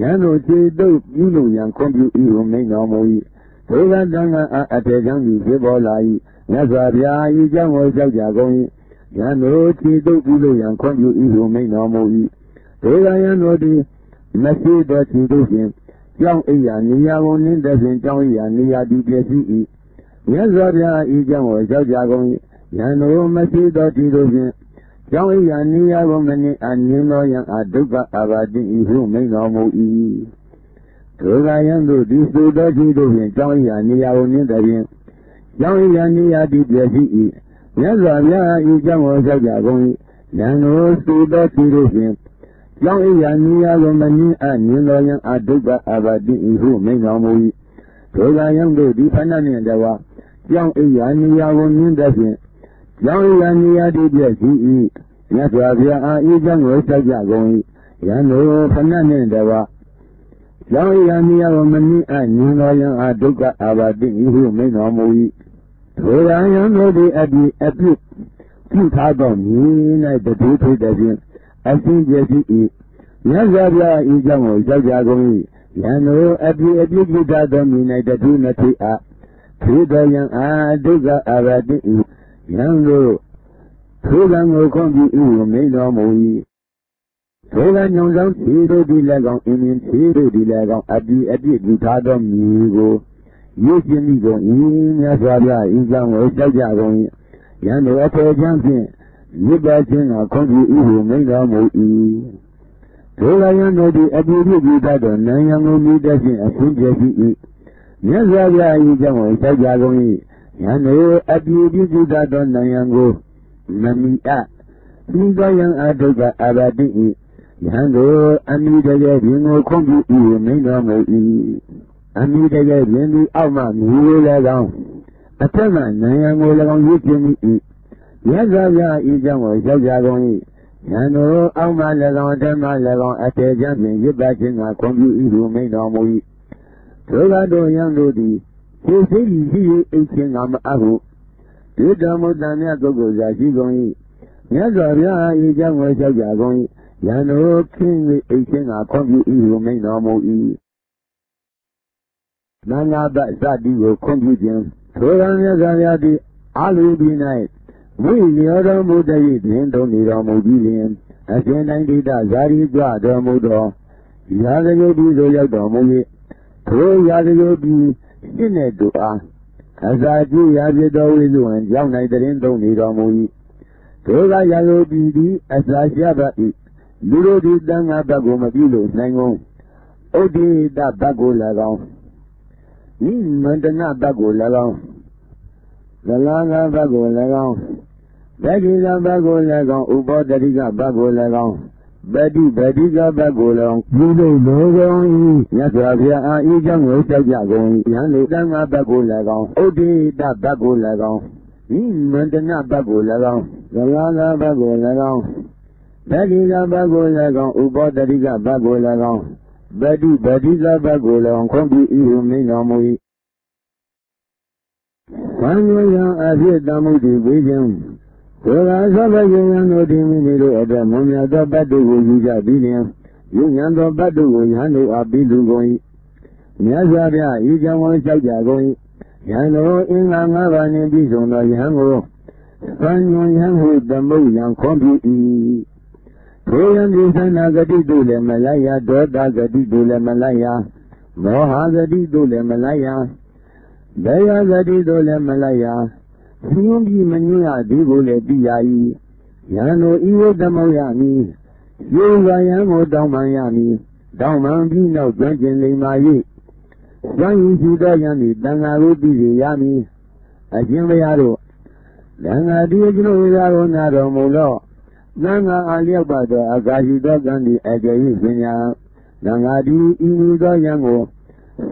ယံတို့ခြေတုပ်ပြုလို့ယံခွန်ပြု၏ဟုမိန်တော်မူ၏ဒုက္ခတံဃာအားအထေကြောင့်သည်ဖြစ်ပေါ်လာ၏မြတ်စွာဘုရားဤကြောင့်ကိုလျှောက်ကြကုန်၏ယံတို့ခြေတုပ်ပြုလို့ယံခွန်ပြု၏ဟုမိန်တော်မူ၏ဒုက္ခယံတို့သည်မရှိသောခြေတုပ်ဖြင့်ကြောင်းအိယာနေရာကိုနင်းတဲ့ဖြင့်ကြောင်းအိယာနေရာဒီပြည့်စည်၏ မြတ်စွာဘုရားဤကြောင့်ကိုလျှောက်ကြကုန်၏ယံတို့မရှိသောခြေတုပ်ဖြင့်ကြောင်းအိယာနေရာကိုမနင်းအငင်းသောယံအဒုက္ခအဘာတိဤဟုမိန်တော်မူ၏ဒုက္ခယံတို့ဒီသုသောခြေတုပ်ဖြင့်ကြောင်းအိယာနေရာကိုနင်းတဲ့ဖြင့်ကြောင်းအိယာနေရာဒီပြည့်စည်၏မြတ်စွာဘုရားဤကြောင့်ကိုလျှောက်ကြကုန်၏ယံတို့သုသောခြေတုပ်ဖြင့်ကြောင်းအိယာနိယကိုမနင်းအမြင်တော်ယံအဒုက္ခအဘာတိဤဟုမိန်တော်မူ၏ဒုက္ခယံတို့ဒီဖဏနှင့်တဝ ကြောင်းအိယာနိယကိုမြင်တဲ့ဖြင့်ကြောင်းအိယာနိယတိပြည့်ရှိ၏မြတ်စွာဘုရားအာဤကြောင့်ကိုဆက်ကြကုန်၏ယံတို့ဖဏနှင့်တဝကြောင်းအိယာနိယကိုမနင်းအမြင်တော်ယံအဒုက္ခအဘာတိဤဟုမိန်တော်မူ၏ဒုက္ခယံတို့ဒီအပြည့်အပြည့်ပြုထားသောမြေ၌တတိထွေးတဲ့ဖြင့်အစဉ်ပြည့်စုံ၏မြတ်စွာဘုရားဤကြောင့်ကိုရောက်ကြကုန်၏ယံတို့အပြည့်အပြည့်ပြုတတ်သောမိ၌တတိမထိအ ထေတော်ယံအာဒုက္ခအရတိ၏ယံတို့ထိုကံကိုခွန်ပြီး၏မိန်တော်မူ၏ထိုကံညုံဆောင်ခြေတို့ဒီလည်းကောင်းအင်းင်းခြေတို့ဒီလည်းကောင်းအပြည့်အပြည့်ပြုထားသောမိကိုရွတ်ခြင်းမိကုန်၏မြတ်စွာဘုရားဤကြောင့်ကိုရောက်ကြကုန်၏ယံတို့အထေချမ်းဖြင့်မြစ်ပါခြင်းကခွန်ပြု၏ဟုမိန်တော်မူ၏ဒုက္ခယံတို့သည်အပြည့်ပြည့်ပြုတတ်သောနံယံကိုမိတတ်ခြင်းအဆုံးပြည့်ရှိ၏ မြတ်စွာဘုရား၏ကြောင့်ကိုဆက်ကြကုန်၏ယံတို့အပြည့်ပြည့်ပြုတတ်သောနံယံကိုမမီအသီသောယံအဒုက္ခအဘာတိ၏ယံတို့အမိတကယ်ပြင်ကိုခွန်ပြု၏ဟုမိန်တော်မူ၏အမိတကယ်ပြင်သည်အောက်မှမြည်လည်းကောင်းအထက်မှနံယံကိုလည်းကောင်းရွတ်ခြင်း၏မြတ်စွာဘုရားဤကြောင့်ကိုရောက်ကြကုန်၏ဉာဏ်တို့အောက်မှ၎င်းအထက်မှ၎င်းအတေချမ်းဖြင့်ရစ်ပတ်ခြင်းကခွန်ပြု၏ဟုမိန်တော်မူ၏ ဒုက္ခတို့ယံတို့သည်သိစိတ်ရှိ၏အိတ်ခြင်းကမအပ်ဟုဒီတော်မူတန်မြတ်ပုဂ္ဂိုလ်ရာရှိကုန်၏မြတ်စွာဘုရားဤကြောင့်ကိုရောက်ကြကုန်၏ယံတို့ခင်း၏အိတ်ခြင်းကခွန်ပြု၏ဟုမိန်တော်မူ၏သံဃာတသတိကိုခွန်ပြုခြင်းထိုကံမြတ်စွာဘုရားသည်အာလူဒီ၌ဝိလျောတော်မူတည်းတွင်တုံနေတော်မူပြီးလျင်အရှင်တိုင်းဒိဋ္ဌဇာတိကြတော်မူသောရာဇဂုတိသို့ရောက်တော်မူ၏ ထိုရာဇဂုတိရှင်းတဲ့သူအားအစာကြည့်ရာဖြစ်တော်ဝိသုဝင်ကြောင်း၌တရင်တုံနေတော်မူ၏ဒုက္ခရာဇဂုတိသည်အစာရပါ၏လူတို့သည်တန်ခါဘက်ကိုမပြုလို့နိုင်ကုန်ဥဒိတဘက်ကို၎င်းနိမန္တနာဘက်ကို၎င်းသလငါဘက်ကို၎င်းဗတ္တိကဘက်ကိုလည်းကောင်းဥပောတတိကဘက်ကိုလည်းကောင်း ဗတ္တိဗတ္တိကဘက်ကိုလည်းပြုလို့လိုကုန်၏မြတ်စွာဘုရားအာဤကြောင့်ကိုကြောက်ကြကုန်၏ယံလေတန်ငါဘက်ကိုလည်းကောင်းဥဒိတဘက်ကိုလည်းကောင်းဤမန္တနာဘက်ကိုလည်းကောင်းသလာကဘက်ကိုလည်းကောင်းဗတ္တိကဘက်ကိုလည်းကောင်းဥပောတတိကဘက်ကိုလည်းကောင်းဗတ္တိဗတ္တိကဘက်ကိုလည်းခွန်ပြီးဤဟုမိန်တော်မူ၏ဘာညောယံအဖြစ်တမှုတည်ဝေခြင်း ဒေဝသောဘယံတို့ဒီမိမိတို့အတွက်မွန်မြတ်သောပတ္တုကိုယူကြပြီးလျင်ယူဉဏ်သောပတ္တုကိုယဟန်တို့အားပြီးလူကုန်၏မြတ်စွာဘုရားဤကြောင့်ကိုလျှောက်ကြကုန်၏ယဟန်တို့အင်္ဂါ၅ပါးနှင့်ပြည့်စုံသောယဟန်ကိုသံညွန်ယဟန်ဟုသမုတ်ယံခွန်ပြု၏ထိုယံဒီသနာဂတိတို့လည်းမလိုက်ရဒေါသဂတိတို့လည်းမလိုက်ရမောဟဂတိတို့လည်းမလိုက်ရဘယဂတိတို့လည်းမလိုက်ရ ညွန်ပြီးမညွန်ရသည်ကိုလည်းသိရ၏ယံတို့ဤဝတ္တမောရမည်ယေဝယံကိုတောင်းပန်ရမည်တောင်းပန်ပြီးနောက်ကျွမ်းကျင်လိမ္မာ၍ဝိုင်းယူရှိသောယံသည်တန်ဃာကိုသိရမည်အရှင်ဘုရားတို့တန်ဃာဒီကျွန်ုပ်ဝိသာကိုနာတော်မူသောသံဃာအလျောက်ပါသောအာကာရှိသောကံဒီအကျေ၏ပညာသံဃာဒီဤမူသောယံကို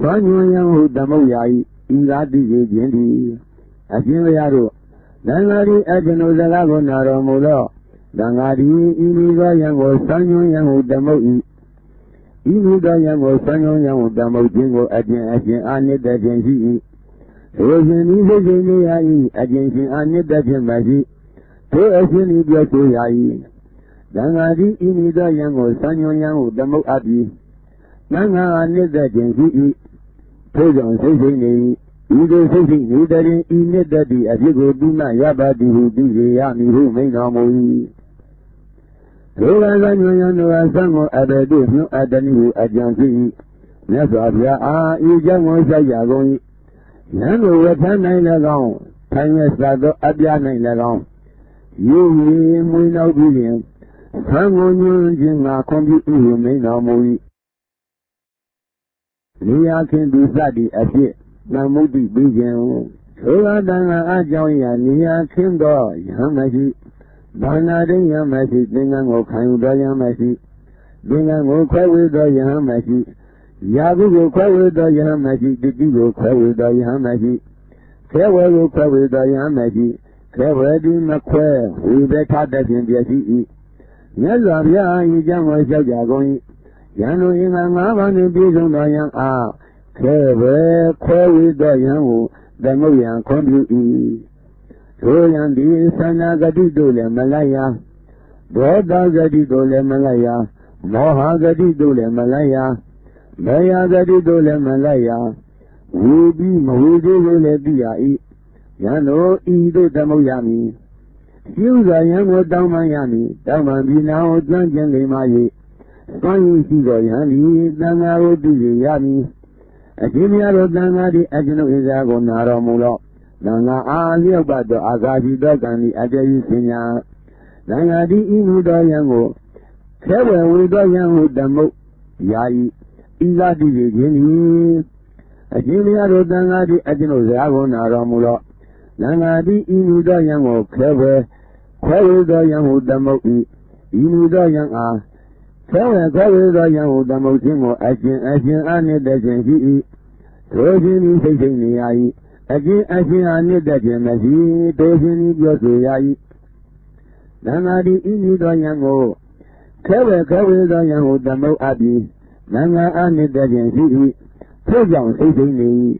သောညွန်ယံဟုသမုတ်ရာ၏ဤသာတိစေခြင်းသည် အရှင်ဘုရားတို့သံဃာဒီအကျွန်ုပ်စကားကိုနာတော်မူသောသံဃာဒီဤမူသောယံကိုသောညွန်ယံဟုသမုတ်၏ဤမူသောယံကိုသောညွန်ယံဟုသမုတ်ခြင်းကိုအကျင့်အကျင့်အာနိတ္တခြင်းရှိ၏ထိုရှင်ဤစိတ်ရှင်နေရ၏အကျင့်ရှင်အာနိတ္တခြင်းမရှိထိုအရှင်ဤပြောဆိုရ၏သံဃာတိဤမိသောယံကိုသံညွန်ယံကိုသမုတ်အပ်ပြီးသံဃာအာနိတ္တခြင်းရှိ၏ထိုကြောင့်စိတ်ရှင်နေ ဤသို့စိတ်ရှိနေတရင်ဤနိတ္တတိအဖြစ်ကိုပြီးမှရပါသည်ဟုသိစေရမည်ဟုမိန့်တော်မူ၏ဒုက္ခသညွန်ယံတို့အသံကိုအဘေတုညွတ်အတ္တနိဟုအကြံရှိ၏မြတ်စွာဘုရားအာဤကြောင့်ကိုဆက်ရကုန်၏ယံကိုဝထမ်းနိုင်၎င်းထိုင်ရစသောအပြားနိုင်၎င်းယူရင်မွေးနောက်ပြီးရင်သံဃောညွှန်ခြင်းငါခွန်ပြုဥဟုမိန်တော်မူ၏နေရခင်သူစသည်အဖြစ် နမုဒ္တိပြီးခြင်းသောကတန်ခါအကြောင်းရာနေရခင်သောယဟမရှိဘာနာတိယမရှိသင်္ကန်းကိုခံယူသောယဟမရှိသင်္ကန်းကိုခွဲဝေသောယဟမရှိယာကုကိုခွဲဝေသောယဟမရှိတိတိကိုခွဲဝေသောယဟမရှိခဲဝဲကိုခွဲဝေသောယဟမရှိခဲဝဲဒီမခွဲဝိဘထတဖြင့်ပြည့်စည်၏မြတ်စွာဘုရားဤကြောင့်ကိုလျှောက်ကြကုန်၏ယံတို့အင်္ဂါ၅ပါးနှင့်ပြည့်စုံသောယံအား ခဲပဲခွဲဝေသောယံကိုသမုတ်ယံခွန်ပြု၏ထိုယံဒီသနာဂတိတို့လည်းမလိုက်ရဒေါသဂတိတို့လည်းမလိုက်ရမောဟဂတိတို့လည်းမလိုက်ရဘယဂတိတို့လည်းမလိုက်ရဝူပြီးမဝူသေးလို့လည်းသိရ၏ယံတို့ဤတို့သမုတ်ရမည်ပြုစွာယံကိုတောင်းပန်ရမည်တောင်းပန်ပြီးနောက်ကျွမ်းကျင်လိမ္မာ၍သွမ်းရည်ရှိသောယံသည်သံဃာကိုသိရမည် အရှင်မြတ်တို့သံဃာသည်အကျွန်ုပ်ဣဇာကိုနာတော်မူတော့သံဃာအားလျောက်ပတ်သောအာဃာတိသောကံသည်အတည်းပညာသံဃာသည်ဤမူသောယံကိုခဲဝယ်ဝေသောယံဟုတမုတ်ယာဤဤသာတိခြင်းသည်အရှင်မြတ်တို့သံဃာသည်အကျွန်ုပ်ဇာကိုနာတော်မူတော့သံဃာသည်ဤမူသောယံကိုခဲဝယ်ခွဲဝေသောယံဟုတမုတ်ဤဤမူသောယံအား ခဲဝယ်ခွဲဝေသောယံဟုတမုတ်ခြင်းကိုအရှင်အရှင်အနိတ္တခြင်းရှိ၏ထိုခြင်းဤစိတ်စိတ်နေရ၏အရှင်အရှင်အနိတ္တခြင်းမရှိထိုခြင်းဤပြောဆိုရ၏သံဃာတိဤမူသောယံကိုခဲဝယ်ခဲဝေသောယံဟုတမုတ်အပ်ပြီးသံဃာအနိတ္တခြင်းရှိ၏ထို့ကြောင့်စိတ်စိတ်နေ၏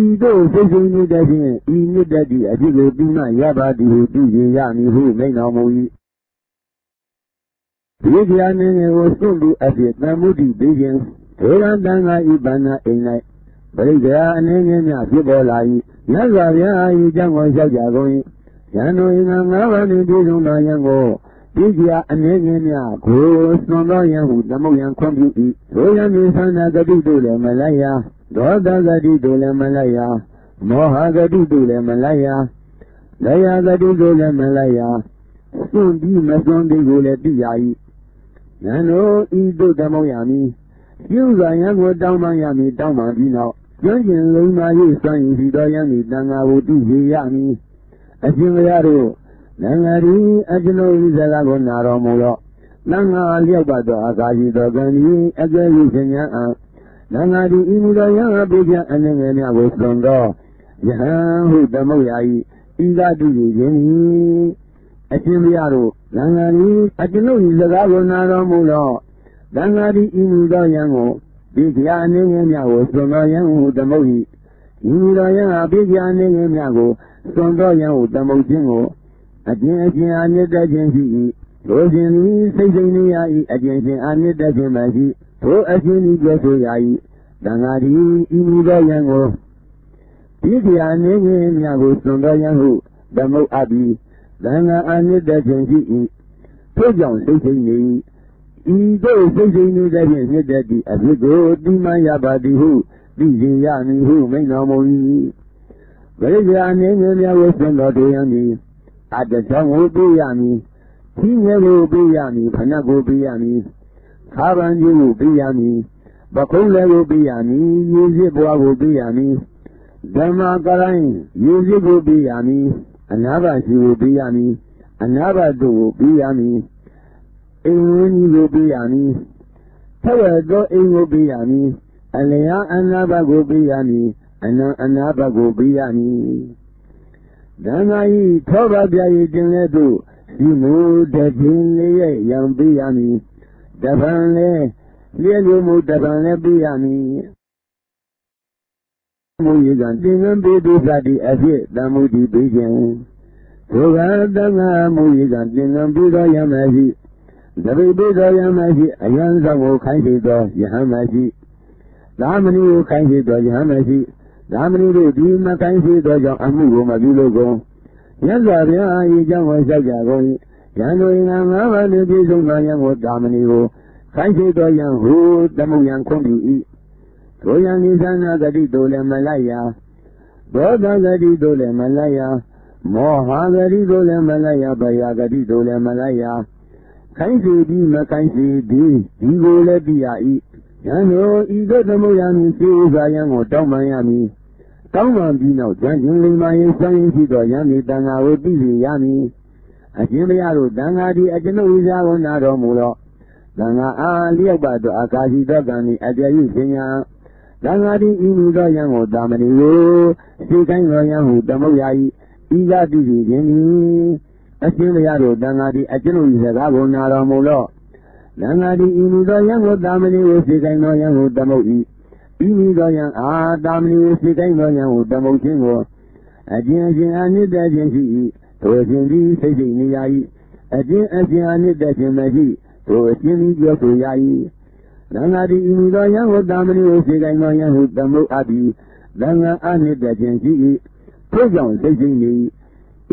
ဤတို့စိတ်စိတ်နေတဲ့ဖြင့်ဤမြစ်တတ်သည့်အဖြစ်ကိုပြီးမှရပါသည်ဟုသိရင်ရမည်ဟုမိန့်တော်မူ၏ ဒီကြံနေကိုစွန့်ပြီးအဖြစ်သံမှုတိပြီးခြင်းဒေဝတန်ဃာဤဘာနာအိမ်၌ပရိက္ခာအနေငယ်များဖြစ်ပေါ်လာ၏မြတ်စွာဘုရားဤကြောင့်ကိုလျှောက်ကြကုန်၏ယံတို့ဤငါငါးပါးနှင့်ပြည့်စုံသောယံကိုဒီကြအနေငယ်များကိုသွန်သောယံဟုသမုတ်ယံခွင့်ပြု၏ဒုယံမြေသန္တာဂတိတို့လည်းမလိုက်ရဒေါသဂတိတို့လည်းမလိုက်ရမောဟဂတိတို့လည်းမလိုက်ရလယဂတိတို့လည်းမလိုက်ရစွန့်ပြီးမစွန့်သေးကိုလည်းသိရ၏ ယံတို့ဤတို့သမုတ်ရမည်ပြုစွာယံကိုတောင်းပန်ရမည်တောင်းပန်ပြီးနောက်ကျွမ်းကျင်လုံးမာ၍စွန့်ရင်စီတော်ယံဤတန်ဃာကိုသိစေရမည်အရှင်ဘုရားတို့နံဃာရီအကျွန်ုပ်ဤစကားကိုနာတော်မူတော့နံဃာလျောက်ပတ်သောအာကာရှိတော်ကံဤအကျဉ်းယူခြင်းညာအနံဃာဒီဤမူသောယံအပိပြအနေငယ်များကိုသွန်သောယဟန်ဟုသမုတ်ရာဤဤသာတုခြင်းဤအရှင်ဘုရားတို့ နံဃာဒီအကျွန်ုပ်ဤစကားကိုနာတော်မူတော့နံဃာဒီဤမူသောယံကိုဒီပြအနေငယ်များကိုသွန်သောယံဟုသမုတ်ဤဤမူသောယံအပိပြအနေငယ်များကိုသွန်သောယံဟုသမုတ်ခြင်းကိုအကျဉ်အကျဉ်အာမြစ်တခြင်းရှိ၏ထိုရှင်သည်စိတ်စိတ်နေရ၏အကျဉ်ရှင်အာမြစ်တခြင်းမရှိထိုအရှင်သည်ပြောဆိုရ၏တန်ဃာသည်ဤမူသောယံကိုဒီတရားနေငယ်များကိုသွန်တော်ယံဟုသမုတ်အပ်ပြီး သံဃာအာမြစ်တခြင်းရှိ၏ထို့ကြောင့်စိတ်စိတ်နေ၏ဤသို့စိတ်စိတ်နေတဲ့ဖြင့်မြစ်တတ်သည့်အဖြစ်ကိုတိမှန်ရပါသည်ဟုသိစေရမည်ဟုမိန့်တော်မူ၏ပရိစ္ဆာအနေငယ်များကိုသွန်တော်တော်ယံသည်အတ္တဆောင်ကိုပြရမည်ဖြင်းငယ်ကိုပြရမည်ဖဏကိုပြရမည်ခါပန်ကြီးကိုပြရမည်ပခုံးလည်းကိုပြရမည်ရည်စစ်ဘွားကိုပြရမည်ဓမ္မကရိုင်းရည်စစ်ကိုပြရမည် အနာဘရှိကိုပြရမည်အနာဘတို့ကိုပြရမည်အိမ်ဝင်းကြီးကိုပြရမည်ထဝက်သောအိမ်ကိုပြရမည်အလျာအနာဘကိုပြရမည်အနံအနာဘကိုပြရမည်ဓမ္မဤထောဘပြည့်တင်လဲသို့ဒီမူတခြင်းလေးရဲ့ရံပြရမည်တပံလဲလျက်လိုမှုတပံလဲပြရမည် မူရကတင်ငန်းပေတုသတိအဖြစ်တမှုတိပေးခြင်းဒုက္ခတငါမူရကတင်ငန်းပြီးတော်ရမရှိသတိပေးတော်ရမရှိအယံဆောင်ကိုခိုင်းစေတော်ယဟမရှိသာမဏေကိုခိုင်းစေတော်ယဟမရှိသာမဏေတို့ဒီမခိုင်းစေတော်ကြောင့်အမှုကိုမပြုလို့ကုန်မြတ်စွာဘုရားဤကြောင့်ဝဆောက်ကြကုန်၏ယံတို့ငါငါးပါးနှင့်ပြည့်စုံသောယံကိုတာမဏေကိုခိုင်းစေတော်ယံဟုတမှုယံခွင့်ပြု၏ ထိုယံနိသနာဂတိတို့လည်းမလိုက်ရာဒေါသဂတိတို့လည်းမလိုက်ရာမောဟဂတိတို့လည်းမလိုက်ရာဗျာဂတိတို့လည်းမလိုက်ရာခိုင်းစီပြီးမခိုင်းစီပြီးဒီကိုလည်းပြရ၏ယံတို့ဤသို့တမှုယံမြည်စေဥစွာယံကိုတောင်းပန်ရမည်တောင်းပန်ပြီးနောက်ဉာဏ်ရှင်လိမ္မာရေးဆိုင်ရင်ရှိသောယံဒီတန်ဃာကိုသိစေရမည်အရှင်ဘုရားတို့တန်ဃာဒီအကျွန်ုပ်ဥစ္စာကိုနာတော်မူတော့တန်ဃာအားလျောက်ပါတော့အာကာရှိသောကံဤအတ္တယုပညာ တန်ဃာဒီဤမူသောယံကိုတာမဏိကိုသိကိုင်းသောယံဟုတမုတ်ရာဤဤသာသိစေခြင်းသည်အရှင်ဘုရားတို့တန်ဃာဒီအကျွန်ုပ်ဥစ္စာကိုနာတော်မူတော့တန်ဃာဒီဤမူသောယံကိုတာမဏိကိုသိကိုင်းသောယံဟုတမုတ်ဤဤမိသောယံအာတာမဏိကိုသိကိုင်းသောယံဟုတမုတ်ခြင်းကိုအကျဉ်အကျဉ်အနိတ္တခြင်းရှိ၏ထိုခြင်းသည်စိတ်စိတ်နေရ၏အကျဉ်အကျဉ်အနိတ္တခြင်းမရှိထိုအကျဉ်သည်ပြောဆိုရ၏ သံဃာတိဤမူသောယံကိုတာမဏိကိုသိကိုင်းသောယံဟုသမုတ်အပ်ပြီးသံဃာအနိတ္တခြင်းရှိ၏ထို့ကြောင့်စိတ်စိတ်နေ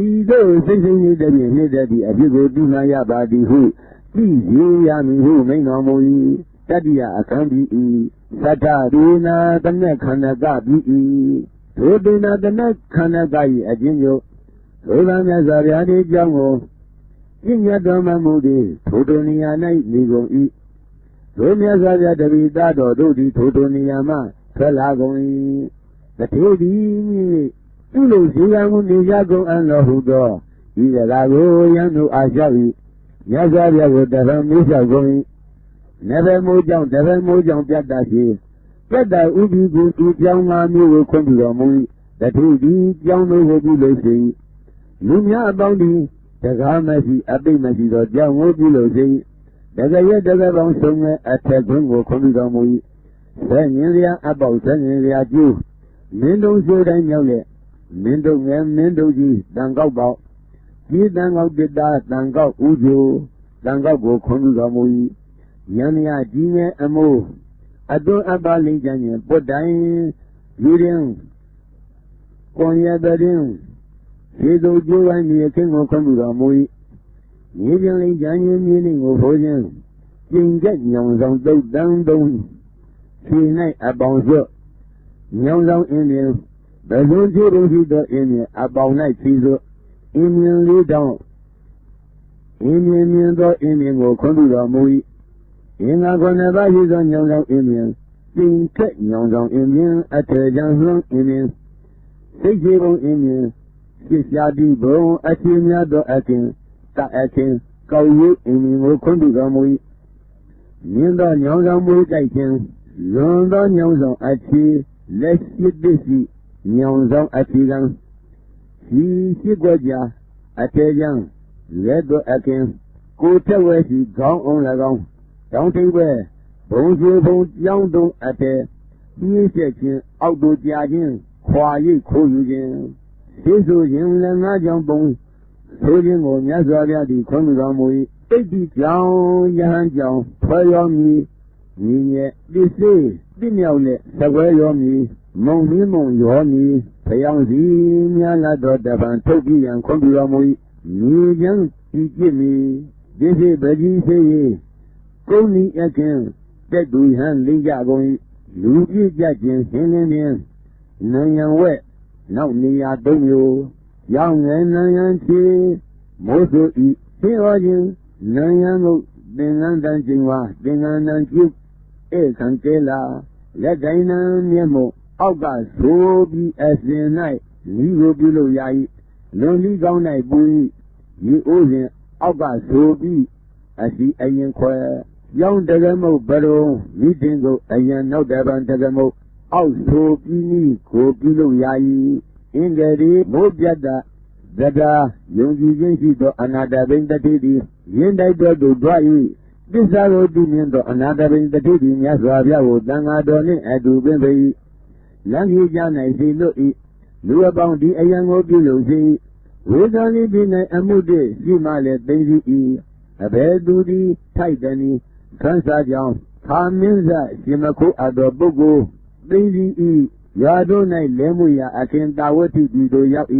ဤသို့စိတ်စိတ်နေတဲ့ဖြင့်နှိမ့်တဲ့သည့်အဖြစ်ကိုသိမှရပါသည်ဟုသိရရမည်ဟုမိန်တော်မူ၏တတိယအခန်းဒီဤသတ္တဒေနာတနက်ခန္ဓကပြီးဤဒုဒေနာတနက်ခန္ဓက၏အကျဉ်းချုပ်ဒုဗမြတ်စွာဘုရားဒီကြောင့်ကိုပြညတ်တော်မမူသည်ထိုတုနေရာ၌နေကုန်၏ ဒုမြတ်စွာဘုရားတပိသားတော်တို့သည်ထိုတုနေရာမှထွက်လာကုန်၏တထေသည်ပြုလို့ဇေယံကိုနေကြကုန်အံ့တော်ဟုသောဤစကားကိုယံတို့အားလျှောက်၏မြတ်စွာဘုရားကိုတရံမေးလျှောက်ကုန်၏နဗေမိုးကြောင့်တရံမိုးကြောင့်ပြတ်တာရှိပြတ်တာဥပိကုဤပြောင်းငါမျိုးကိုခွင့်ပြုတော်မူ၏တထေသည်ပြောင်းလို့ကိုပြုလို့ရှိ၏လူများအပေါင်းသည်တကားမရှိအပိတ်မရှိသောကြောင့်ငိုးပြုလို့ရှိ တကယ်ရတကယ်ပေါင်းဆုံးမဲ့အထက်ခွင်းကိုခွင့်ပြုတော်မူ၏ဆက်ញင်စရာအပေါက်ဆက်ញင်စရာကျိုးမင်းတုံးရှိုးတိုင်းမြောက်လက်မင်းတုံးငယ်မင်းတုံးကြီးတန်ကောက်ပေါက်ကြီးတန်ကောက်တစ်တာတန်ကောက်ဥကျိုတန်ကောက်ကိုခွင့်ပြုတော်မူ၏ယန္နယကြီးငယ်အမိုးအတွန်းအပ်ပါလိမ့်ကြခြင်းပွတ်တိုင်းယူရင်ကွန်ရတဲ့ရေသူကျိုးပိုင်းမြေခင်းကိုခွင့်ပြုတော်မူ၏ မြေပြင်လိမ်ကြံရင်မြေနှင့်ကိုဖိုးခြင်းကျင်ကြက်ညောင်ဆောင်တုတ်တန်းသုံးခြေ၌အပေါင်းစွတ်ညောင်ဆောင်အင်းမြေဘယ်လိုကျိုးလုံးရှိသောအင်းမြေအပေါင်း၌ခြေစွတ်အင်းမြင်လေးတောင်းအင်းမြင်မြင်သောအင်းမြင်ကိုခွင့်ပြုတော်မူ၏အင်္ဂါခုနှစ်ပါးရှိသောညောင်ဆောင်အင်းမြင်ကျင်ကြက်ညောင်ဆောင်အင်းမြင်အထေကြံလွှမ်းအင်းမြင်စိတ်ကြီးပုံအင်းမြင်ပြစ်ရှာတိဘုံအချင်းများသောအခင် တအခင်ကောက်ရုပ်အင်းကိုခွင့်ပြုတော်မူ၏မြင်းသောညောင်ဆောင်မွေးတိုက်ခြင်းလွန်သောညောင်ဆောင်အချီလက်ရှိပစ္စည်းညောင်ဆောင်အချီကံဒီရှိကွက်ကြအထေကျံလက်တော်အခင်ကိုထက်ဝဲစီခေါင်းအောင်၎င်းတောင်းထိပ်ပဲဘုံစီဘုံကြောင်းတုံးအတဲပြည့်ချက်ခြင်းအောက်တို့ကြာခြင်းခွာရိတ်ခိုးယူခြင်းသိဆိုရင်လည်းငါကြောင့်ပုံ ဆိုခြင်းကိုမြတ်စွာဘုရားသည်ခွင့်ပြုတော်မူ၏တိတ်တိကြောင့်ယဟန်ကြောင့်ဖွယ်ရောမည်ညီရဲ့ပစ္စည်းတိမြောက်နဲ့သကွဲရောမည်မုံမင်းမုံရောမည်ဖယောင်းစီများလာတော့တပံထုတ်ပြရန်ခွင့်ပြုတော်မူ၏ညီချမ်းကြည်ပြစ်မည်ဒီစီပကြီးစေကုန်းဤအခင်တက်သူဟန်လိကြကုန်၏လူပြည့်ကြခြင်းဟင်းလင်းလင်းနံယံဝက်နောက်နေရာသုံးမျိုး ရောင်းငယ်နံယံချီမိုးစုဤသိဟောခြင်းနံယံကိုသင်္ကန်းတန်ခြင်းဝါသင်္ကန်းတန်ကျုပ်ဧခံကဲလာလက်တိုင်းနံမျက်မှောက်အောက်ကဆိုပြီးအစဉ်၌ဤကိုပြုလို့ရ၏လွန်ပြီးကောင်း၌ပူ၏ဤအိုးစဉ်အောက်ကဆိုပြီးအစီအရင်ခွဲရောင်းတကမုတ်ဘရုံမိတင်ကိုအယံနောက်တပံတကမုတ်အောက်ဆိုပြီးနီးကိုပြုလို့ရ၏ အင်္ဂရီမိုးပြတ်တာသဒ္ဒါယုံကြည်ခြင်းရှိသောအနာတဘိန်တတိသည်ယင်းတိုက်တော်သူတွား၏သစ္စာကိုသိမြင်သောအနာတဘိန်တတိသည်မြတ်စွာဘုရားကိုတန်ဃာတော်နှင့်အတူပင်ပေ၏လမ်းကြီးကြ၌စီလွတ်၏လူအပေါင်းဒီအယံကိုပြုလို့ရှိဝေဒာလိပိ၌အမှုတည်းရှိမှလည်းသိသိ၏အဘယ်သူသည်ထိုက်တည်းနီခန်းစားကြောင်းခါမင်းစရှင်မခိုးအပ်သောပုဂ္ဂိုလ်သိသိ၏ ရာတို့၌လဲမှုရာအခင်တာဝတိပြည်သို့ရောက်၏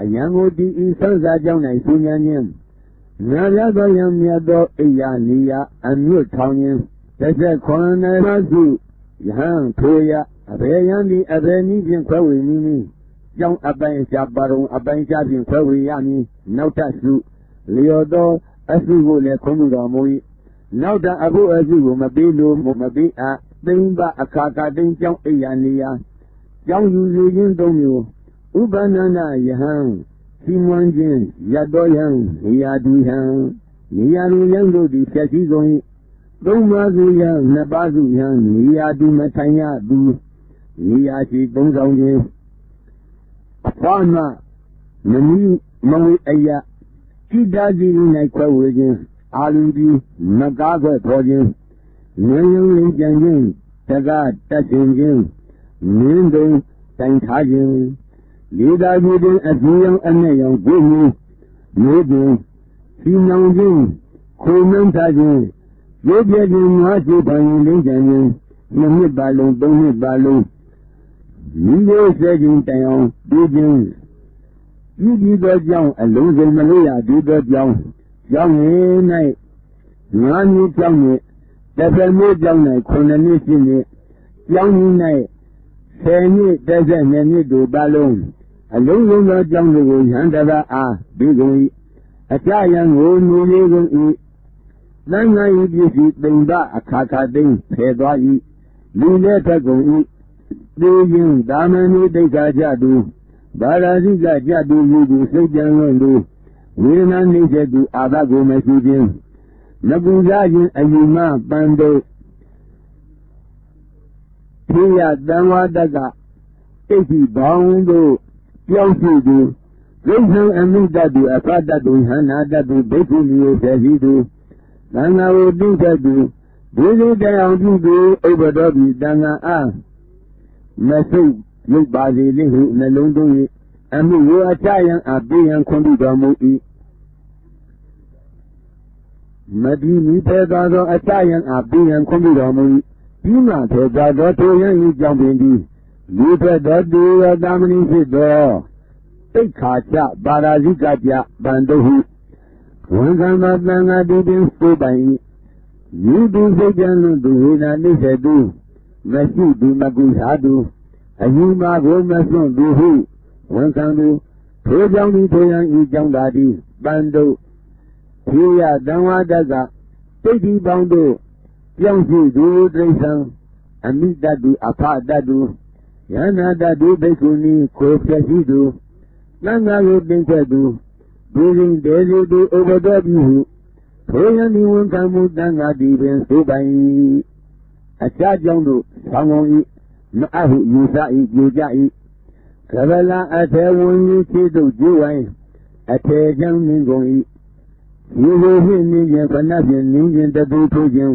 အယံကိုတီဤဆန်းစားကြောင်း၌ဆူညံခြင်းနာရသောယံမြတ်သောအိယာနီယာအမြတ်ထောင်ခြင်းတစ်ဆက်ခွန်နယ်မစုယဟန်ထိုရအဘေယံဒီအဘေနည်းဖြင့်ခွဲဝေမည်မည်ကြောင်းအပိုင်ရှားပါရုံအပိုင်ရှားဖြင့်ခွဲဝေရမည်နောက်ထပ်စုလျော်သောအစုကိုလည်းခွင့်ပြုတော်မူ၏နောက်တအဖို့အစုကိုမပေးလို့မပေးအပ် သိမ့်ပအခါကတိန်ကြောင်းအိယာနေယာကြောင်းယူယူခြင်းသုံးမျိုးဥပန္နနာယဟံစီမွန်ခြင်းရတ္တောယံနေယာတူယံနေယာလူယံတို့သည်ဖြည့်စည်းကုန်၏သုံးပါးစုယံနှစ်ပါးစုယံနေယာတူမထိုင်ရသူနေယာရှိသုံးဆောင်ခြင်းအဖွားမှမမီမဝေအယစိတ္တစီ၌ခွဲဝေခြင်းအာလူဒီမကားခွဲခေါ်ခြင်း ဉာဏ်ယုံလင်ကြံခြင်းတကားတက်ရှင်ခြင်းမင်းတုံတိုင်ထားခြင်းလေသာကြီးတွင်အကျိုးရောင်အနဲ့ရောင်ကိုမျိုးမျိုးတွင်စီနောင်ခြင်းခိုနှမ်းထားခြင်းရုပ်ပြခြင်းငါးချိုးပိုင်လင်းကြံခြင်းနှစ်နှစ်ပါလုံးသုံးနှစ်ပါလုံးမိမျိုးဆဲခြင်းတိုင်အောင်ပြုခြင်းဤဒီသောကြောင့်အလုံးစုံမလို့ရဒီသောကြောင့်ကြောင့်နေ၌ငါးမျိုးကြောင့်နဲ့ တပည့်မျိုးကြောင့်၌ခုနှစ်နှစ်ရှိနေကြောင့်ဤ၌ဆယ်နှစ်တစ်ဆက်နှစ်နှစ်တို့ပါလုံးအလုံးစုံသောကြောင့်ကိုယန္တရာအားပြီးကုန်၏အကြယံကိုနူလေးကုန်၏သံဃာဤပစ္စည်းတိမ်ပအခါခါသိမ့်ဖယ်သွား၏လူလည်းထက်ကုန်၏သေခြင်းဒါမဏိတိတ်္ခာကြသူဘာရာဇိကကြသူယူသူစိတ်ကြံလွန်သူဝေဒနာနှိစ္စသူအာသကိုမရှိခြင်း မကူစားခြင်းအယူမပန်တို့ဖြေယတံဝါတကတိတ်တိဘောင်းတို့ကြောက်ရှိသူဒိဋ္ဌံအမိတ္တတုအဖတ္တတုဟန္နာတတုဒိဋ္ဌိမျိုးဆက်ရှိသူသံဃာကိုတိထက်သူဒီလိုတရားပြုသူဥပ္ပဒောပိတံဃာအားမဆုပ်ရုပ်ပါစေလိဟုနှလုံးသွင်း၍အမှုဝအချယံအပိယံခွန်ပြုတော်မူ၏ မတိမိဖေသာသောအချယံအပိယံခွန်ပြုတော်မူ၏ပြီးမှဖေသာသောထိုယံဤကြောင့်ပင်သည်လူထွက်သောတေယသာမဏိဖြစ်သောတိတ်ခါချပါရာဇိကကြဗန္တုဟုဝန်ခံသောသံဃာတိပင်သိုးပိုင်၏ယူသူစိတ်ကြံလွန်သူဝေဒနာနှိစ္စသူမရှိသူမကူစားသူအယူမာကိုမစွန့်သူဟုဝန်ခံသူထိုကြောင့်ဒီထိုယံဤကြောင့်သာသည်ပန္တု ဖြေယတံဝါဒကတိတ်ဒီပေါင်းတို့ပြောင်းရှိသူတိဋ္ဌံအမိတတုအဖတတုယန္နာတတုဘိက္ခုနီကိုဖြစ်ရှိသူသံဃာကိုတင်ချက်သူဒုရင်တေစီသူဥပဒေပြုဟုထိုယံဒီဝန်ခံမှုသံဃာဒီပင်သို့ပိုင်အခြားကြောင့်တို့ဆောင်းကုန်၏မအဟုယူဆ၏ကြည်ကြ၏ကဗလာအထေဝန်ကြီးခြေသို့ကျိုးဝိုင်းအထေချမ်းမြင်ကုန်၏ ယူလိုဖြင့်နေခြင်းခဏဖြင့်နင်းခြင်းတတူထိုးခြင်း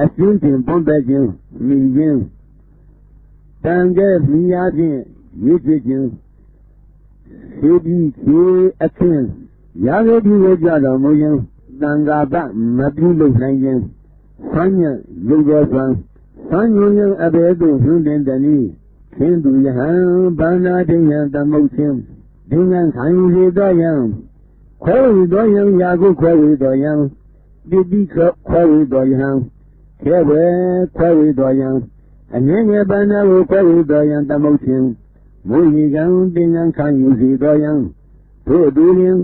အစင်းဖြင့်ပွန်သက်ခြင်းမိခြင်းတန်ကြဲမိအားဖြင့်ရည်ကြည်ခြင်းသေပြီးခြေအခင်းရာဂတိကိုကြတော်မူရင်တန်ဃာပမပြုလုပ်နိုင်ခြင်းဆန်းညံရုပ်သောဆန်းဆန်းညုံရင်အဘဲသို့ဟွန်းတင်တနည်းခင်းသူယဟံဘာနာတိယံသမုတ်ခြင်းဒီငံခံယူစေသောယံ ခွဲဝေသောယံယာကုခွဲဝေသောယံတိတိခွဲဝေသောယံခဲဝဲခွဲဝေသောယံအငြင်းငယ်ဘာနာကိုခွဲဝေသောယံသမုတ်ခြင်းမူဟိကံတင်ငံခံယူစေသောယံတို့တူလျင်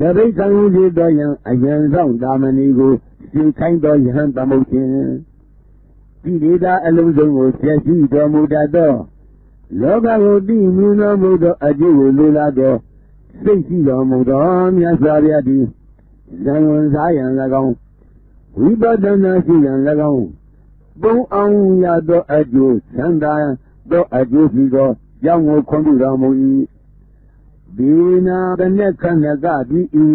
တပိတ်ခံယူစေသောယံအယံဆောင်တာမဏီကိုရှင်းခိုင်းသောယဟန်သမုတ်ခြင်းဒီဒေတာအလုံးစုံကိုဆရာရှိတော်မူတတ်သောလောကကိုသိမြင်တော်မူသောအကျိုးကိုလိုလားသော စိတ်ရှိတော်မူသောမြတ်စွာဘုရားသည်ဇံဝန်စားရန်၎င်းဝိပဿနာရှိရန်၎င်းပုံအောင်ရသောအကျိုးသံသာသောအကျိုးပြီးသောကြောင့်ကိုခွင့်ပြုတော်မူ၏ဒီနာတနက်ခဏကပြီး၏